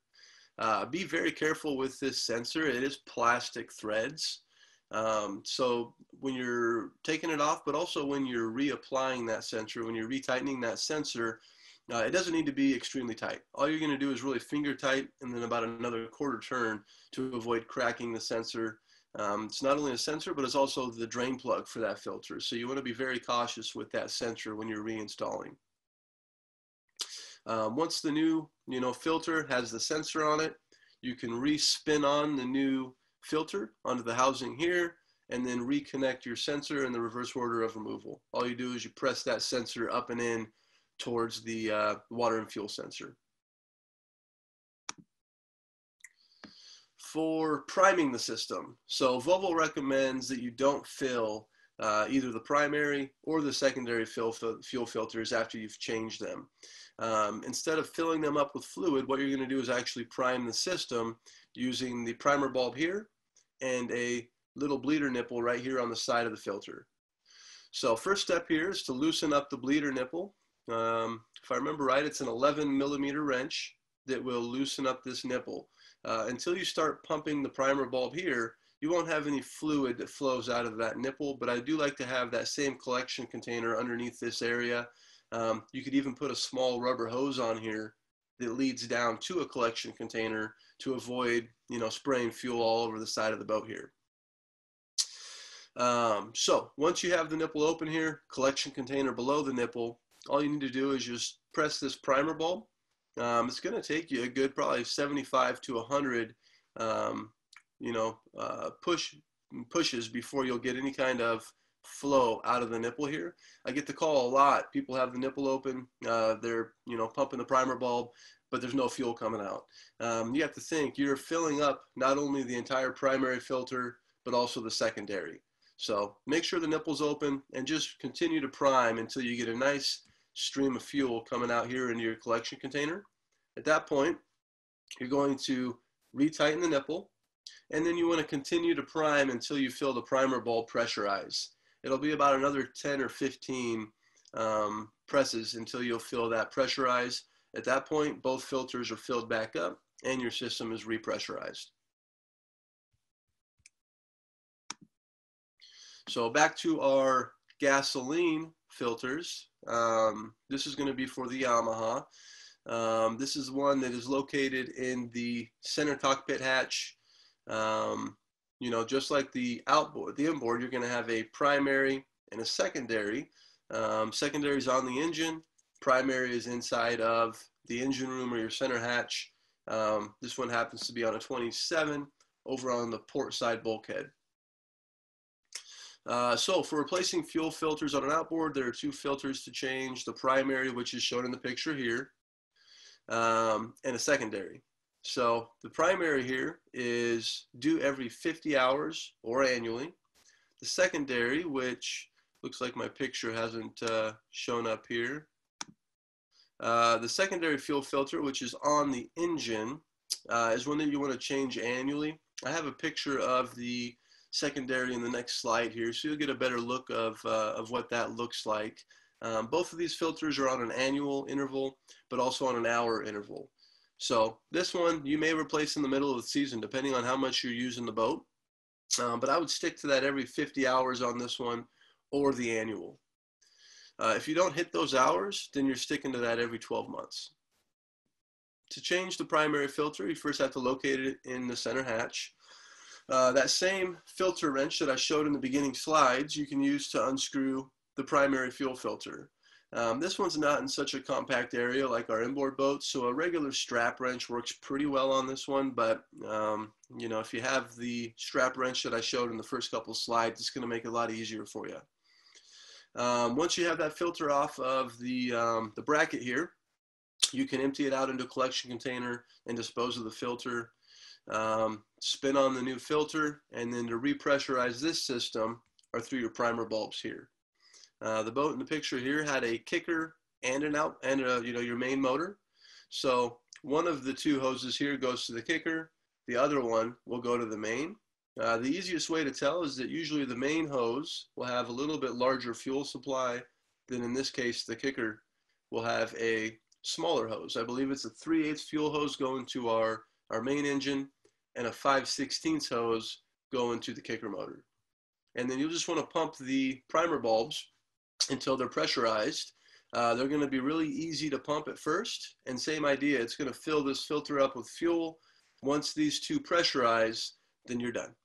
Uh, be very careful with this sensor. It is plastic threads. Um, so when you're taking it off, but also when you're reapplying that sensor, when you're retightening that sensor, uh, it doesn't need to be extremely tight. All you're going to do is really finger tight and then about another quarter turn to avoid cracking the sensor um, it's not only a sensor, but it's also the drain plug for that filter. So you want to be very cautious with that sensor when you're reinstalling. Um, once the new you know, filter has the sensor on it, you can re-spin on the new filter onto the housing here and then reconnect your sensor in the reverse order of removal. All you do is you press that sensor up and in towards the uh, water and fuel sensor. For priming the system. So Volvo recommends that you don't fill uh, either the primary or the secondary fuel filters after you've changed them. Um, instead of filling them up with fluid, what you're going to do is actually prime the system using the primer bulb here and a little bleeder nipple right here on the side of the filter. So first step here is to loosen up the bleeder nipple. Um, if I remember right, it's an 11 millimeter wrench that will loosen up this nipple. Uh, until you start pumping the primer bulb here, you won't have any fluid that flows out of that nipple, but I do like to have that same collection container underneath this area. Um, you could even put a small rubber hose on here that leads down to a collection container to avoid, you know, spraying fuel all over the side of the boat here. Um, so once you have the nipple open here, collection container below the nipple, all you need to do is just press this primer bulb um, it's going to take you a good probably 75 to 100, um, you know, uh, push pushes before you'll get any kind of flow out of the nipple here. I get the call a lot. People have the nipple open. Uh, they're, you know, pumping the primer bulb, but there's no fuel coming out. Um, you have to think you're filling up not only the entire primary filter, but also the secondary. So make sure the nipple's open and just continue to prime until you get a nice stream of fuel coming out here into your collection container. At that point, you're going to retighten the nipple, and then you want to continue to prime until you feel the primer bulb pressurize. It'll be about another 10 or 15 um, presses until you'll feel that pressurize. At that point, both filters are filled back up and your system is repressurized. So back to our gasoline filters. Um, this is going to be for the Yamaha. Um, this is one that is located in the center cockpit hatch. Um, you know, just like the outboard, the inboard, you're going to have a primary and a secondary. Um, secondary is on the engine. Primary is inside of the engine room or your center hatch. Um, this one happens to be on a 27 over on the port side bulkhead. Uh, so for replacing fuel filters on an outboard, there are two filters to change. The primary, which is shown in the picture here, um, and a secondary. So the primary here is due every 50 hours or annually. The secondary, which looks like my picture hasn't uh, shown up here. Uh, the secondary fuel filter, which is on the engine, uh, is one that you want to change annually. I have a picture of the secondary in the next slide here, so you'll get a better look of, uh, of what that looks like. Um, both of these filters are on an annual interval, but also on an hour interval. So this one you may replace in the middle of the season, depending on how much you're using the boat. Um, but I would stick to that every 50 hours on this one or the annual. Uh, if you don't hit those hours, then you're sticking to that every 12 months. To change the primary filter, you first have to locate it in the center hatch. Uh, that same filter wrench that I showed in the beginning slides, you can use to unscrew the primary fuel filter. Um, this one's not in such a compact area like our inboard boats, so a regular strap wrench works pretty well on this one, but um, you know, if you have the strap wrench that I showed in the first couple slides, it's gonna make it a lot easier for you. Um, once you have that filter off of the, um, the bracket here, you can empty it out into a collection container and dispose of the filter um, spin on the new filter, and then to repressurize this system are through your primer bulbs here. Uh, the boat in the picture here had a kicker and an out and a, you know your main motor. So one of the two hoses here goes to the kicker, the other one will go to the main. Uh, the easiest way to tell is that usually the main hose will have a little bit larger fuel supply than in this case the kicker will have a smaller hose. I believe it's a 3 8 fuel hose going to our our main engine, and a 5 16 hose go into the kicker motor. And then you'll just want to pump the primer bulbs until they're pressurized. Uh, they're going to be really easy to pump at first. And same idea, it's going to fill this filter up with fuel. Once these two pressurize, then you're done.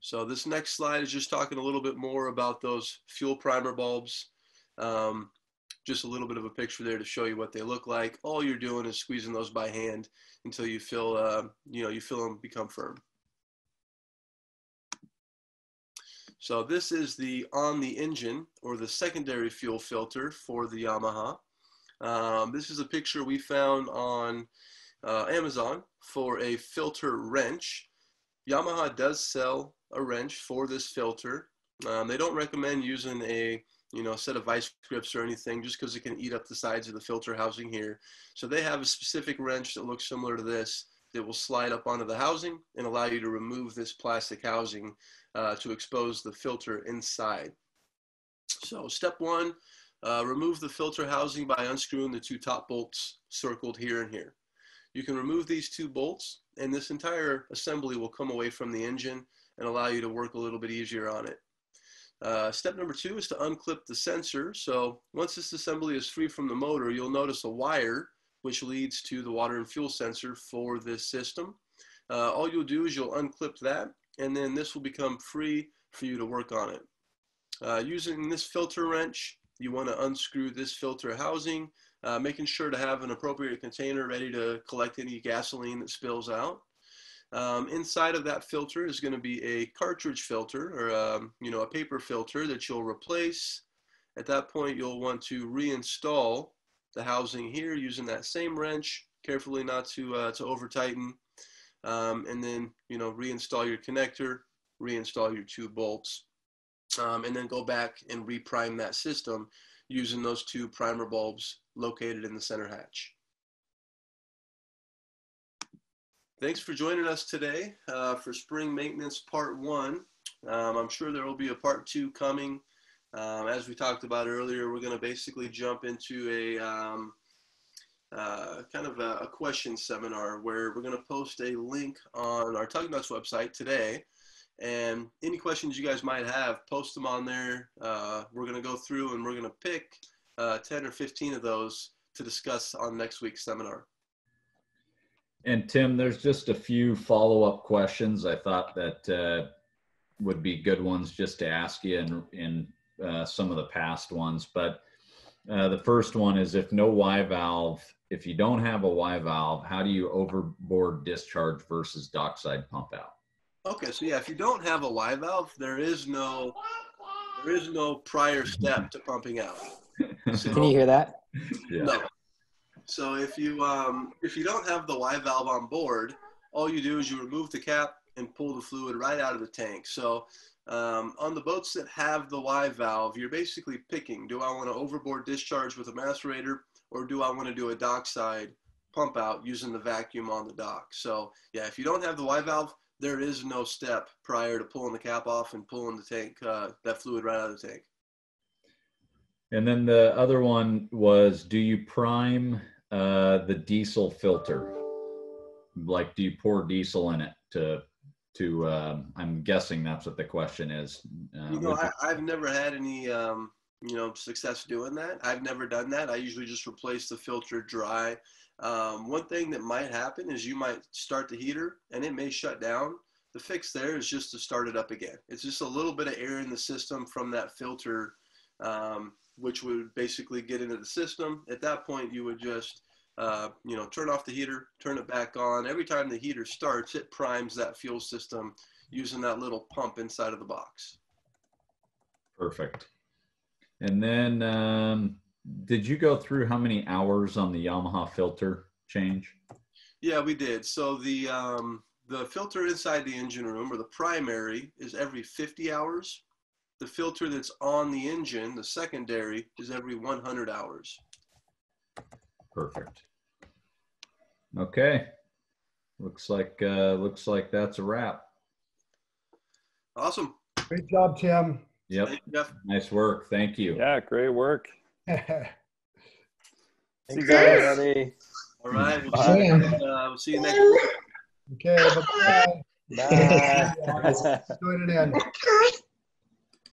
So this next slide is just talking a little bit more about those fuel primer bulbs. Um, just a little bit of a picture there to show you what they look like. All you're doing is squeezing those by hand until you feel, uh, you know, you feel them become firm. So this is the on the engine or the secondary fuel filter for the Yamaha. Um, this is a picture we found on uh, Amazon for a filter wrench. Yamaha does sell a wrench for this filter. Um, they don't recommend using a you know, a set of vice grips or anything just because it can eat up the sides of the filter housing here. So they have a specific wrench that looks similar to this that will slide up onto the housing and allow you to remove this plastic housing uh, to expose the filter inside. So step one, uh, remove the filter housing by unscrewing the two top bolts circled here and here. You can remove these two bolts and this entire assembly will come away from the engine and allow you to work a little bit easier on it. Uh, step number two is to unclip the sensor. So once this assembly is free from the motor, you'll notice a wire which leads to the water and fuel sensor for this system. Uh, all you'll do is you'll unclip that and then this will become free for you to work on it. Uh, using this filter wrench, you want to unscrew this filter housing, uh, making sure to have an appropriate container ready to collect any gasoline that spills out. Um, inside of that filter is going to be a cartridge filter or um, you know a paper filter that you'll replace. At that point, you'll want to reinstall the housing here using that same wrench, carefully not to uh, to over tighten, um, and then you know reinstall your connector, reinstall your two bolts, um, and then go back and reprime that system using those two primer bulbs located in the center hatch. Thanks for joining us today uh, for spring maintenance part one. Um, I'm sure there will be a part two coming Um, as we talked about earlier, we're going to basically jump into a um, uh, kind of a, a, question seminar where we're going to post a link on our Tug Nuts website today. And any questions you guys might have, post them on there. Uh, we're going to go through and we're going to pick uh, 10 or 15 of those to discuss on next week's seminar. And Tim, there's just a few follow up questions I thought that uh, would be good ones just to ask you in, in uh, some of the past ones. But uh, the first one is if no Y valve, if you don't have a Y valve, how do you overboard discharge versus dockside pump out? Okay, so yeah, if you don't have a Y valve, there is no there is no prior step to pumping out. So, Can you hear that? Yeah. No. So if you um, if you don't have the Y valve on board, all you do is you remove the cap and pull the fluid right out of the tank. So um, on the boats that have the Y valve, you're basically picking: do I want to overboard discharge with a macerator, or do I want to do a dockside pump out using the vacuum on the dock? So yeah, if you don't have the Y valve, there is no step prior to pulling the cap off and pulling the tank uh, that fluid right out of the tank. And then the other one was: Do you prime uh, the diesel filter? Like, do you pour diesel in it to to? Um, I'm guessing that's what the question is. Uh, you know, I, I've never had any um, you know success doing that. I've never done that. I usually just replace the filter dry. Um, one thing that might happen is you might start the heater and it may shut down. The fix there is just to start it up again. It's just a little bit of air in the system from that filter um, which would basically get into the system. At that point, you would just, uh, you know, turn off the heater, turn it back on. Every time the heater starts, it primes that fuel system using that little pump inside of the box. Perfect. And then, um, did you go through how many hours on the Yamaha filter change? Yeah, we did. So the um, the filter inside the engine room, or the primary, is every 50 hours. The filter that's on the engine, the secondary, is every 100 hours. Perfect. Okay. Looks like uh, looks like that's a wrap. Awesome. Great job, Tim. Yep. You, nice work. Thank you. Yeah, great work. Thanks, everybody. All right. We'll see, you, uh, we'll see you next week. Okay. Bye. Bye. Join it in.